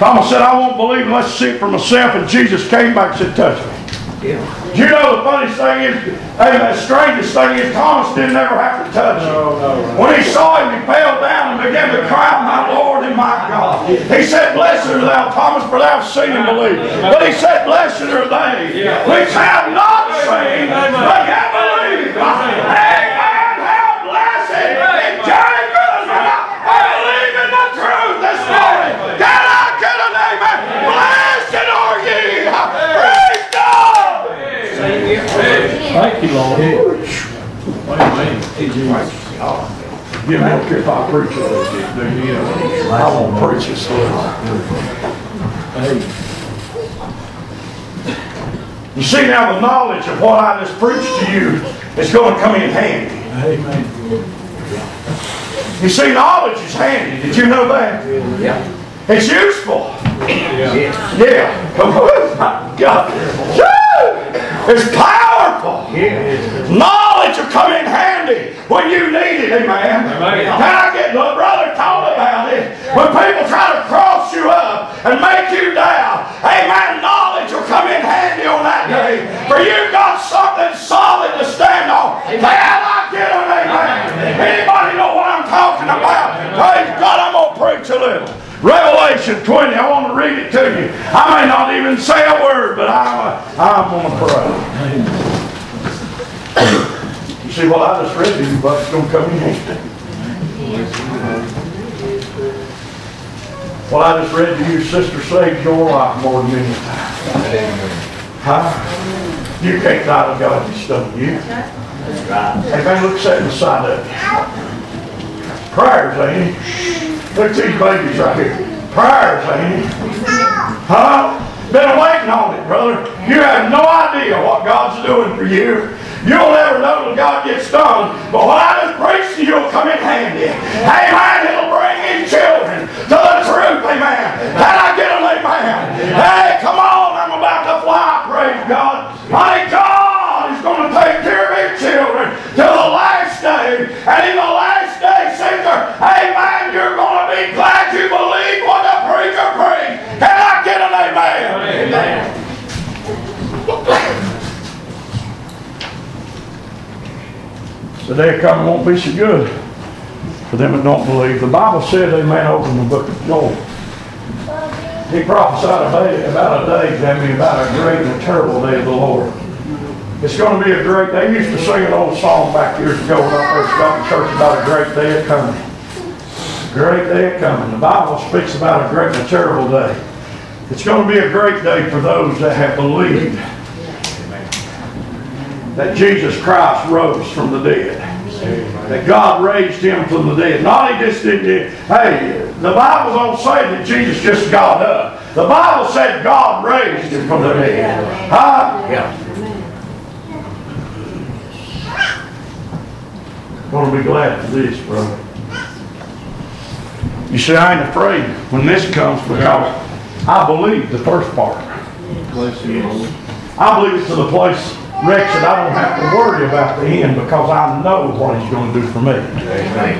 Thomas said, I won't believe unless I see it for myself, and Jesus came back and said, touch me. Yeah. You know the funniest thing is, and the strangest thing is, Thomas didn't ever have to touch him. When he saw him, he fell down and began to cry, My Lord and my God. He said, Blessed are thou, Thomas, for thou hast seen and believed. But he said, Blessed are they which have not seen, but have believed. Amen. How blessed is Johnny Goodman. I believe in the truth this morning. Can I get an amen? Blessed are ye. Praise God. Thank you, Lord. Amen. You don't care if I preach it. I won't preach this You see now the knowledge of what I just preached to you is going to come in handy. Amen. You see, knowledge is handy. Did you know that? Yeah. It's useful. Yeah. Yeah. Come on. Oh, my God. It's powerful. Yeah. Knowledge will come in handy when you need it, amen. Amen. Can I get the brother taught about it? When people try to cross you up and make you down, amen, knowledge will come in handy on that day. For you've got something solid to stand on. Can I get an amen? Anybody know what I'm talking about? Praise God, I'm going to preach a little. Revelation 20, I want to read it to you. I may not even say a word, but I'm, I'm going to pray. You see what I just read you, but it's going to come in handy. Well, I just read to you, sister, saved your life more than any time. Huh? You can't die to God you stone you. That's right. Man, look sitting beside of you. Prayers, ain't it? Look at these babies right here. Prayers, ain't it? Huh? Been waiting on it, brother. You have no idea what God's doing for you. You'll never know till God gets done. But what I just preached to you will come in handy. Amen. It'll bring in children to the truth. Amen. Can I get an amen? Hey, come on. I'm about to fly. Praise God. My God is going to take care of his children till the last day. And in the last day, sister, amen, you're going to be glad you believe what the preacher preached. Can I get an amen? Amen. The day coming won't be so good. For them that don't believe. The Bible said, they over open the book of Joel. He prophesied a day, about a day, Jamie, about a great and terrible day of the Lord. It's going to be a great, they used to sing an old song back years ago when I first got in church about a great day of coming. A Great day of coming. The Bible speaks about a great and a terrible day. It's going to be a great day for those that have believed that Jesus Christ rose from the dead. That God raised him from the dead. Not he just didn't, hey, the Bible don't say that Jesus just got up. The Bible said God raised him from the dead. Huh? Yeah. Gonna be glad for this, brother. You see, I ain't afraid when this comes because I believe the first part. I believe it to the place, Rex, that I don't have to worry about the end because I know what he's gonna do for me.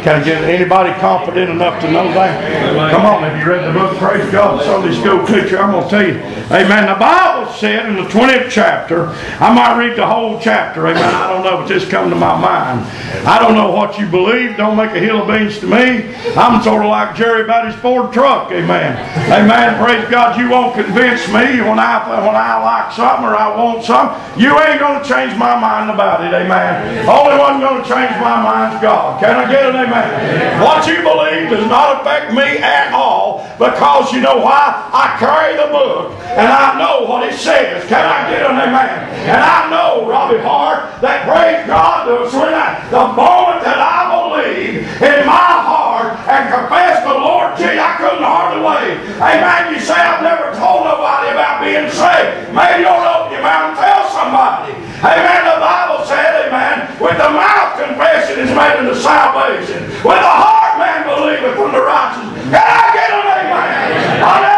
Can I get anybody confident enough to know that? Come on, have you read the book, Praise God, Sunday school picture? I'm gonna tell you, amen, the Bible said in the twentieth chapter, I might read the whole chapter, amen, I don't know, but this come to my mind. I don't know what you believe, don't make a hill of beans to me. I'm sort of like Jerry about his Ford truck, amen. Amen, praise God, you won't convince me when I, when I like something or I want something. You ain't gonna change my mind about it, amen. Only one gonna change my mind's God. Can I get an amen? What you believe does not affect me at all because you know why? I carry the book and I know what it says. Can I get an amen? And I know, Robbie Hart, that praise God, the moment that I believe in my heart and confess the Lord, gee, I couldn't hardly wait. Amen. You say I've never told nobody about being saved. Maybe you don't open your mouth and tell somebody. Amen. The Bible said, amen, with the mouth confession is made unto salvation. With the heart man believeth from the righteous. Can I get an amen? Amen.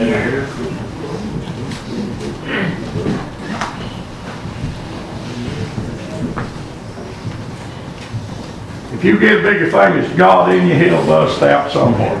Amen. If you get big and famous God in you, he'll bust out somewhere.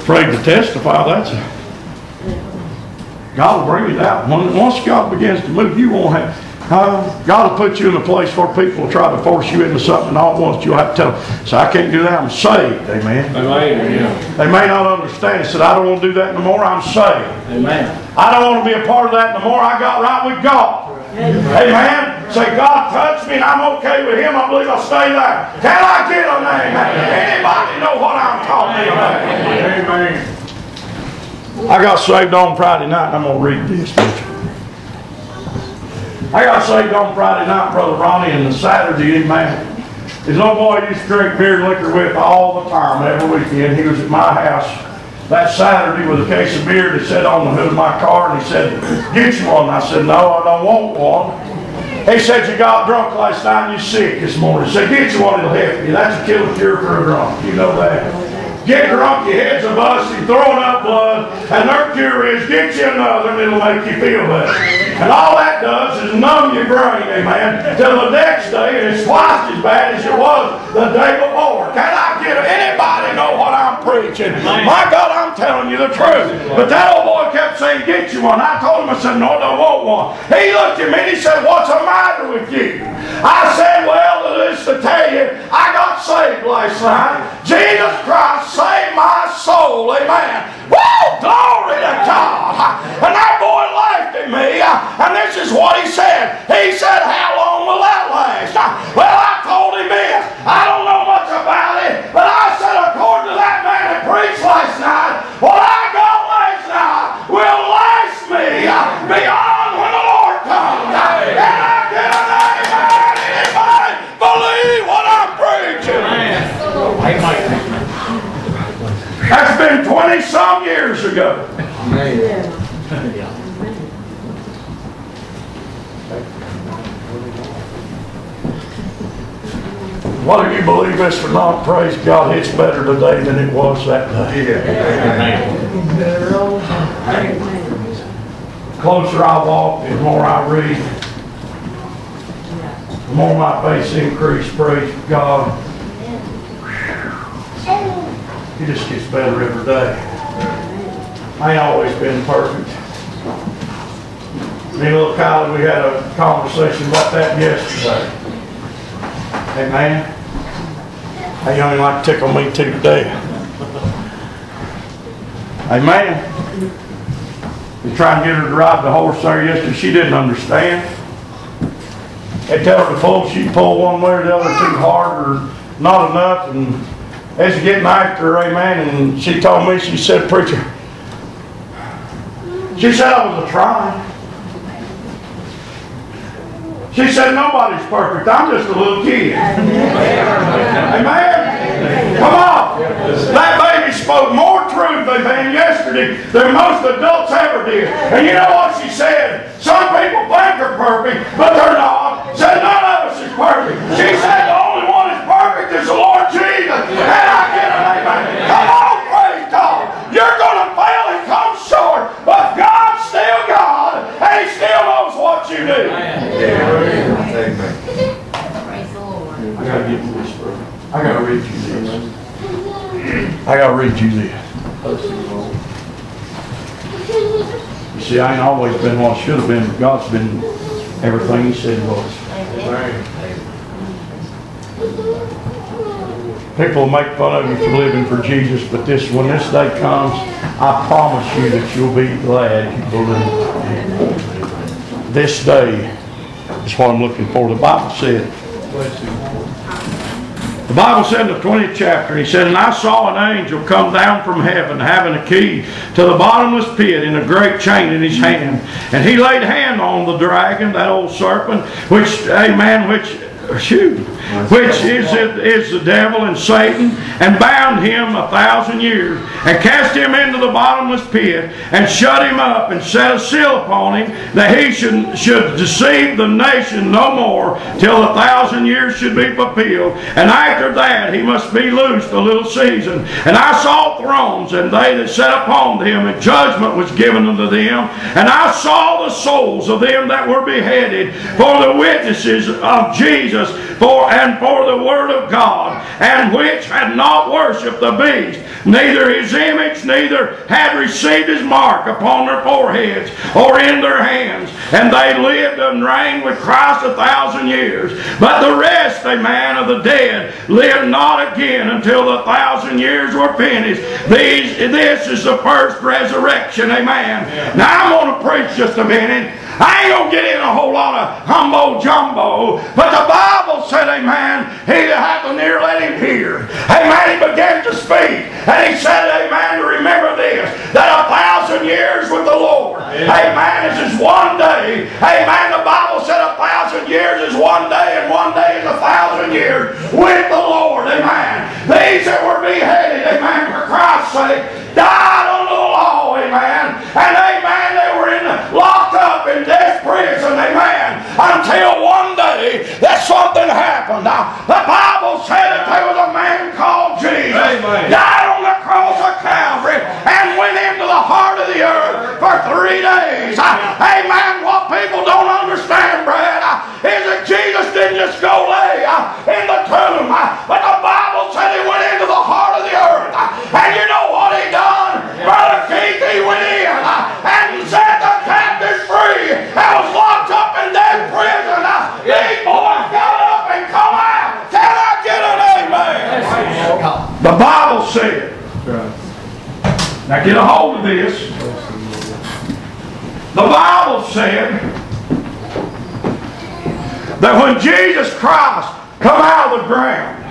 Afraid to testify, that's a, God will bring it out. When, once God begins to move, you won't have, uh, God will put you in a place where people will try to force you into something all at once. You'll have to tell them, so I can't do that, I'm saved, amen. Amen, yeah. They may not understand. Said, I don't want to do that no more, I'm saved. Amen. I don't want to be a part of that no more. I got right with God. Amen. Say, God touched me and I'm okay with Him. I believe I'll stay there. Can I get an amen? Anybody know what I'm talking about? Amen. I got saved on Friday night. I'm going to read this. I got saved on Friday night, Brother Ronnie, and the Saturday, amen. His little boy used to drink beer and liquor with all the time, every weekend. He was at my house that Saturday with a case of beer that sat on the hood of my car, and he said, get you one. I said, no, I don't want one. He said, you got drunk last night and you're sick this morning. He said, get you one, it'll help you. That's a kill cure for a drunk. You know that. Get drunk, your head's a bust, you're throwing up blood, and their cure is get you another and it'll make you feel better. And all that does is numb your brain, amen, till the next day, and it's twice as bad as it was the day before. Can I get anybody know what I'm preaching? My God, I'm telling you the truth. But that old boy kept saying, get you one. I told him, I said, no, I don't want one. He looked at me and he said, what's the matter with you? I said, well, just to tell you, I got saved last night. Jesus Christ saved my soul. Amen. Woo! Glory to God. And that boy laughed at me. And this is what he said. He said, how long will that last? Well, I told him this. I don't know much about it, but I said, according to that man that preached last night, what I got last night will last me beyond when the Lord comes. And I get an amen. Anybody believe what I'm preaching? Amen. That's been 20 some years ago. Whether you believe this or not, praise God, it's better today than it was that day. The closer I walk, the more I read, the more my faith increases. praise God. It just gets better every day. I ain't always been perfect. Me and little Kylie, we had a conversation about that yesterday. Man. That young like to tickle me too today. Man. We tried to get her to ride the horse there yesterday. She didn't understand. They tell her to pull, she pull one way or the other too hard or not enough. And as you getting after her, amen, and she told me, she said, preacher, she said I was a trying. She said, nobody's perfect. I'm just a little kid. Amen. Come on. That baby spoke more truth, than yesterday than most adults ever did. And you know what she said? Some people think they're perfect, but they're not. She said none of us is perfect. She said the only one is perfect is the Lord Jesus. And I get it, amen. Come on, praise God. You're going to fail and come short, but God's still God, and He still knows what you do. Praise the Lord. I gotta get this, bro. I gotta read you this. I gotta read you this. You see, I ain't always been what I should have been, but God's been everything He said was. People make fun of you for living for Jesus, but this, when this day comes, I promise you that you'll be glad you believe. This day is what I'm looking for. The Bible said, the Bible said in the 20th chapter, he said, And I saw an angel come down from heaven, having a key to the bottomless pit and a great chain in his hand. And he laid hand on the dragon, that old serpent, which, amen, which, which is, is the devil and Satan, and bound him a thousand years, and cast him into the bottomless pit, and shut him up, and set a seal upon him, that he should, should deceive the nation no more, till a thousand years should be fulfilled. And after that he must be loosed a little season. And I saw thrones, and they that sat upon them, and judgment was given unto them. And I saw the souls of them that were beheaded for the witnesses of Jesus, for and for the word of God, and which had not worshipped the beast, neither his image, neither had received his mark upon their foreheads or in their hands. And they lived and reigned with Christ a thousand years. But the rest, amen, of the dead lived not again until the thousand years were finished. These, this is the first resurrection, amen. Now I'm going to preach just a minute. I ain't going to get in a whole lot of humbo jumbo, but the Bible said, amen, he that hath an ear, let him hear. Amen, he began to speak, and he said, amen, to remember this, that a thousand years with the Lord, amen, is as one day. Amen, the Bible said a thousand years is one day, and one day is a thousand years with the Lord, amen. These that were beheaded, amen, for Christ's sake, died under the law, amen, and they were in locked up in death prison, amen, until one day that something happened. Now, the Bible said that there was a man called Jesus, Amen. died on the cross of Calvary, and went into the heart of the earth for three days. Uh, Amen. What people don't understand, Brad, uh, is that Jesus didn't just go lay uh, in the tomb, uh, but the Bible said he went into the heart of the earth. uh, And you know what he done? Brother Keith, he went in uh, and set the captives free and was locked up in death prison. Uh, These boys got up and come out. Can I get an amen? The Bible said, now get a hold of this. The Bible said that when Jesus Christ come out of the ground,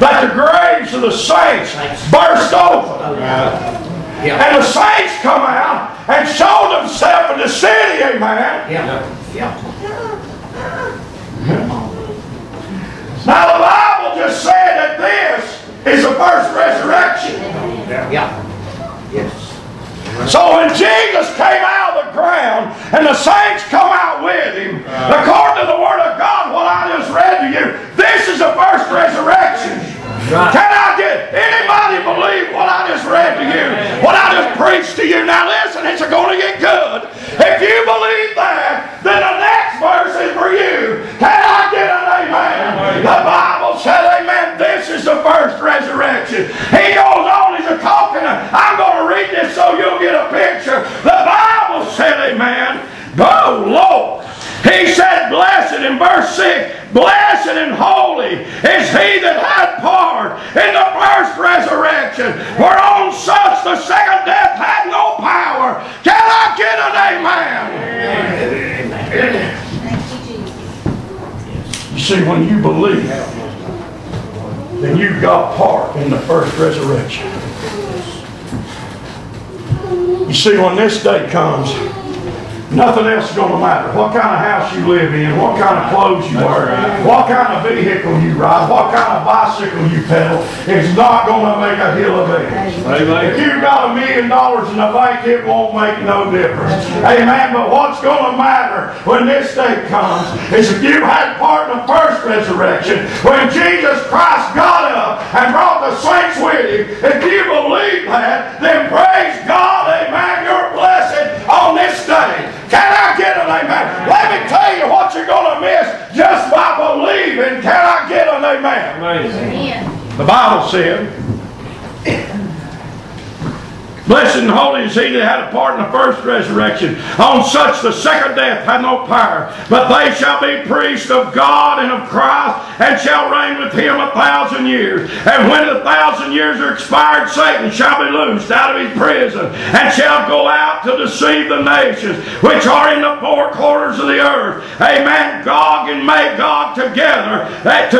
that the graves of the saints burst open. And the saints come out and show themselves in the city, amen. Yeah, yeah. Now the Bible just said that this is the first resurrection. Yeah. Yes. So when Jesus came out of the ground and the saints come out with him, according to the Word of God, what I just read to you, this is the first resurrection. Can I get anybody believe what I just read to you? What I just preached to you? Now listen, it's going to get good. If you believe that, then the next verse is for you. Can first resurrection. He goes on, he's a talking. I'm going to read this so you'll get a picture. The Bible said, Amen. Go, Lord. He said, Blessed in verse 6, blessed and holy is he that had part in the first resurrection. For on such the second death had no power. Can I get an amen? amen. amen. You see, when you believe, then you've got part in the first resurrection. You see, when this day comes, nothing else is going to matter. What kind of house you live in, what kind of clothes you wear, what kind of vehicle you ride, what kind of bicycle you pedal, it's not going to make a hill of beans. If you've got a million dollars in the bank, it won't make no difference. Amen. But what's going to matter when this day comes is if you had part in the first resurrection, when Jesus Christ got up and brought the saints with him, if you believe that, then praise God, amen, you're blessed on this day. Can I get an amen? Let me tell you what you're going to miss just by believing. Can I get an amen? Amen. Amen. The Bible said, Blessed and holy is he that had a part in the first resurrection. On such the second death had no power. But they shall be priests of God and of Christ, and shall reign with him a thousand years. And when the thousand years are expired, Satan shall be loosed out of his prison, and shall go out to deceive the nations which are in the four quarters of the earth. Amen. Gog and Magog together. That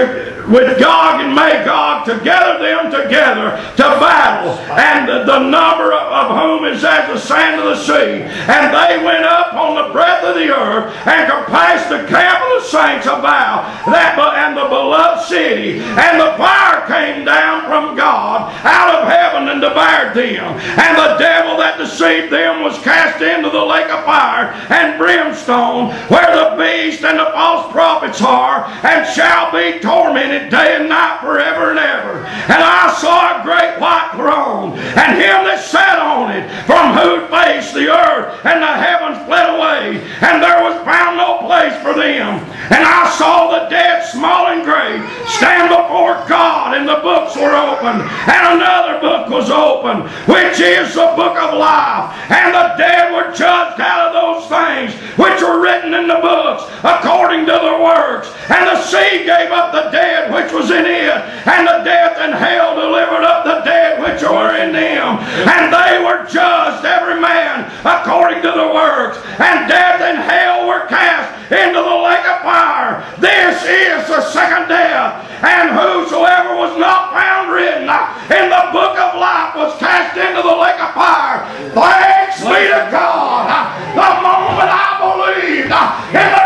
with Gog and Magog to gather them together to battle, and the, number of, whom is as the sand of the sea. And they went up on the breadth of the earth and compassed the camp of the saints about that and the beloved city. And the fire came down from God out of heaven and devoured them. And the devil that deceived them was cast into the lake of fire and brimstone, where the beast and the false prophets are, and shall be tormented day and night forever and ever. And I saw a great white throne, and him that sat on it, from whose face the earth and the heavens fled away, and there was found no place for them. And I saw the dead, small and great, stand before God, and the books were opened, and another book was opened, which is the book of life. And the dead were judged out of those things which were written in the books, according to their works. And the sea gave up the dead which was in it, and the death and hell delivered up the dead which were in them. And they were judged, every man, according to the works. And death and hell were cast into the lake of fire. This is the second death. And whosoever was not found written in the book of life was cast into the lake of fire. Thanks be to God. The moment I believed in the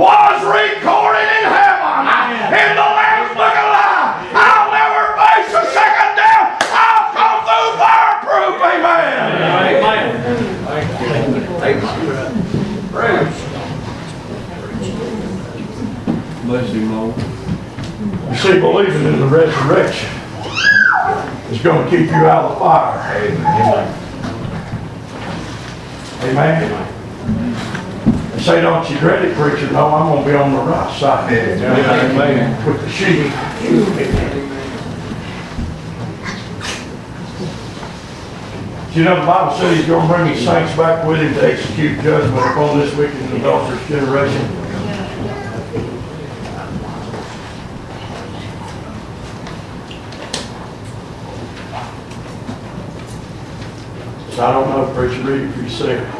was recorded in heaven in the Lamb's book of life. I'll never face a second death. I'll come through fireproof. Amen. Bless you, Lord. You see, believing in the resurrection is going to keep you out of the fire. Amen. Amen. They say, don't you dread it, preacher. No, I'm going to be on the right side. Amen. With the sheep. You know, the Bible says he's going to bring his saints back with him to execute judgment upon this wicked and adulterous generation. So I don't know, preacher, read it for yourself.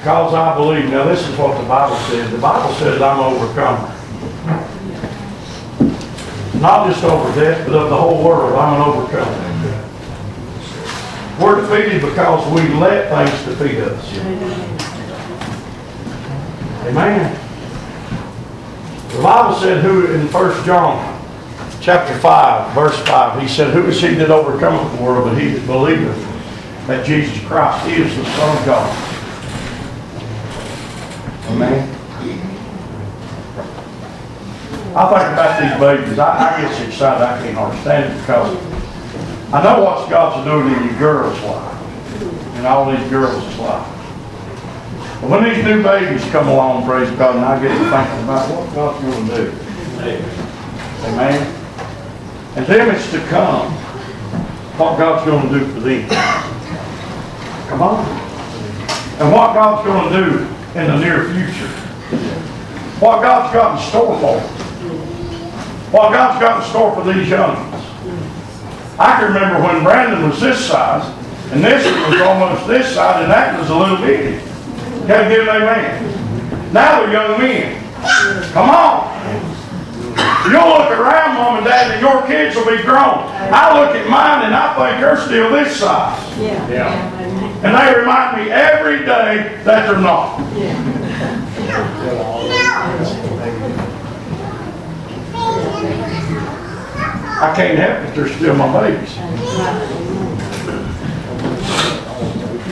Because I believe, now this is what the Bible says. The Bible says I'm an overcomer. Not just over death, but of the whole world, I'm an overcomer. We're defeated because we let things defeat us. Amen. The Bible said who in 1 John chapter 5, verse 5, he said, Who is he that overcometh the world, but he that believeth that Jesus Christ is the Son of God? Amen. I think about these babies. I, I get so excited I can't understand it because I know what God's doing in your girls' life and all these girls' lives. But when these new babies come along, praise God, and I get to thinking about what God's going to do. Amen. And them it's to come. What God's going to do for them. Come on. And what God's going to do in the near future. What God's got in store for them. What God's got in store for these young ones. I can remember when Brandon was this size, and this was almost this size, and that was a little bitty. Can I get an amen? Now they're young men. Come on. You'll look around, mom and dad, and your kids will be grown. I look at mine and I think they're still this size. Yeah. Yeah. And they remind me every day that they're not. I can't help it, they're still my babies.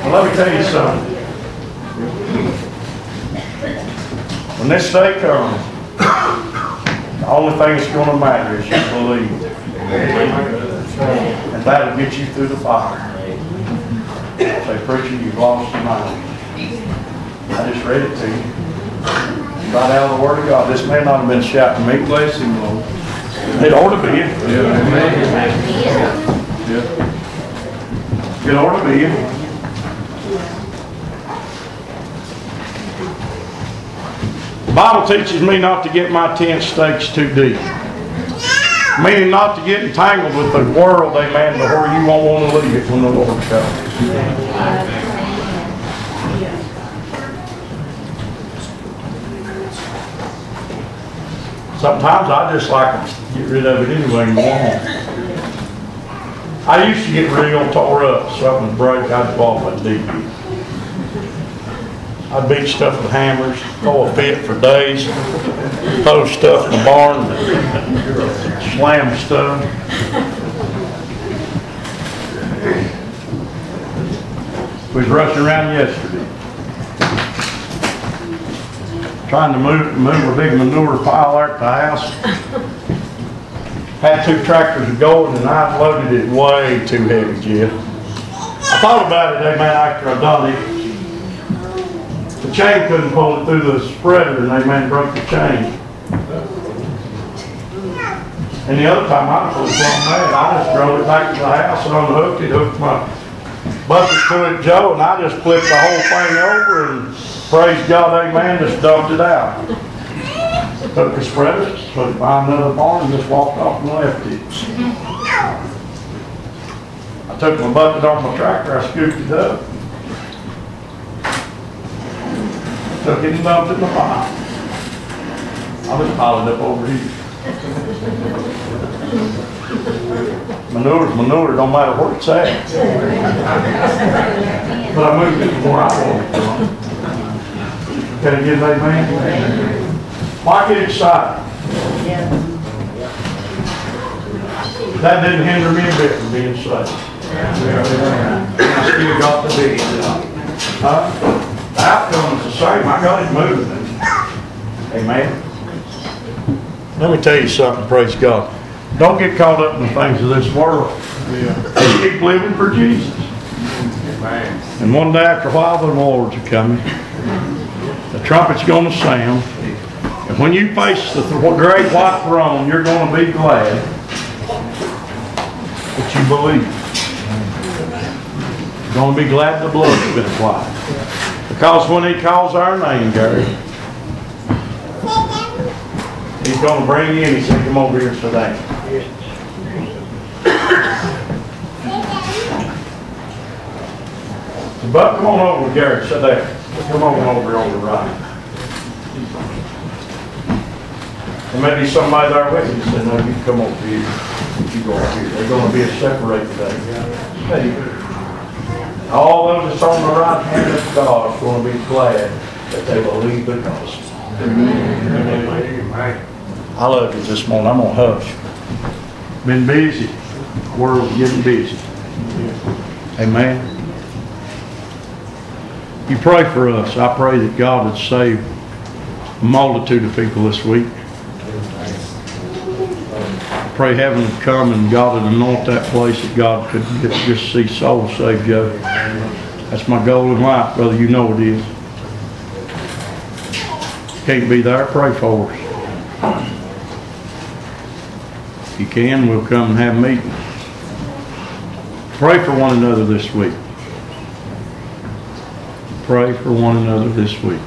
Well, let me tell you something. When this day comes, the only thing that's gonna matter is you believe. And that'll get you through the fire. Say, preacher, you've lost your mind. I just read it to you. Right out of the word of God. This may not have been shouting to me. Bless him, Lord. It ought to be. Yeah. Yeah. yeah. It ought to be. The Bible teaches me not to get my tent stakes too deep. Meaning not to get entangled with the world, amen, to where you won't want to leave it when the Lord comes. Sometimes I just like to get rid of it anyway. I used to get real tore up, something break, I'd fall deep. I'd beat stuff with hammers, throw a fit for days, throw stuff in the barn, slam stuff. We was rushing around yesterday. Trying to move, move a big manure pile out the house. Had two tractors going and I loaded it way too heavy, Jeff. I thought about it, man, after I done it. The chain couldn't pull it through the spreader and they man broke the chain. And the other time I was plumb mad, I just drove it back to the house and unhooked it, hooked my bucket to it, Joe, and I just flipped the whole thing over and praise God, amen, just dumped it out. Took the spreader, put it behind another barn and just walked off and left it. I took my bucket off my tractor, I scooped it up. Took it and in the pile. I was piling up over here. Manure's manure, don't matter where it's at. But I moved it where I want it from. Can I get an amen? Why get excited? That didn't hinder me a bit from being saved. I still got the big Huh? Outcome is the same, I got it moving. Amen. Let me tell you something, praise God. Don't get caught up in the things of this world. Just keep living for Jesus. And one day after a while, the Lord's are coming. The trumpet's gonna sound. And when you face the th- great white throne, you're gonna be glad that you believe. You're gonna be glad the blood's been applied. Because when he calls our name, Gary, he's gonna bring you in, he said, come over here sit down. But come on over, Gary, sit there. Come on over on the right. And maybe somebody there with you said, no, you come over here. You go over here. They're gonna be a separate today. Hey, All those that's on the right hand of God are gonna be glad that they believe the gospel. I love you this morning. I'm gonna hush. Been busy. World's getting busy. Amen. You pray for us. I pray that God would save a multitude of people this week. Pray heaven would come and God would anoint that place that God could get- just see souls saved, Joe. That's my goal in life, brother. You know it is. Can't be there, pray for us. If you can, we'll come and have meetings. Pray for one another this week. Pray for one another this week.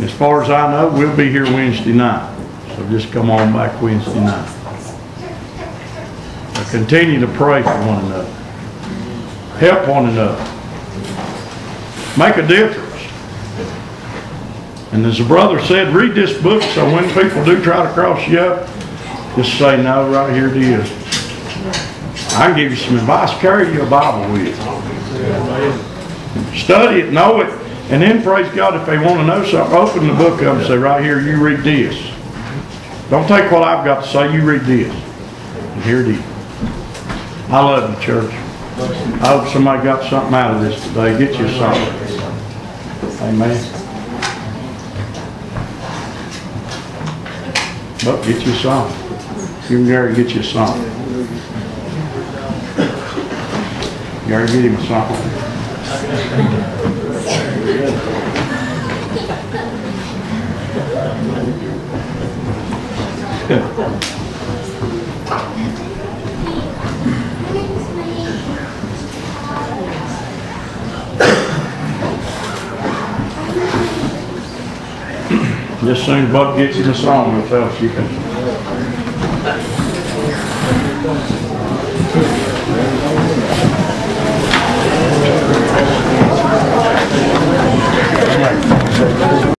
As far as I know, we'll be here Wednesday night, so just come on back Wednesday night. Continue to pray for one another. Help one another. Make a difference. And as the brother said, read this book so when people do try to cross you up, just say, no, right here it is. I can give you some advice. Carry your Bible with you. Study it, know it, and then praise God if they want to know something, open the book up and say, right here, you read this. Don't take what I've got to say, you read this. And here it is. I love you, church. I hope somebody got something out of this today. Get you something. Amen. But get you some. You can Gary get you some. Gary, get him something. Just soon Buck gets you the song, else you can.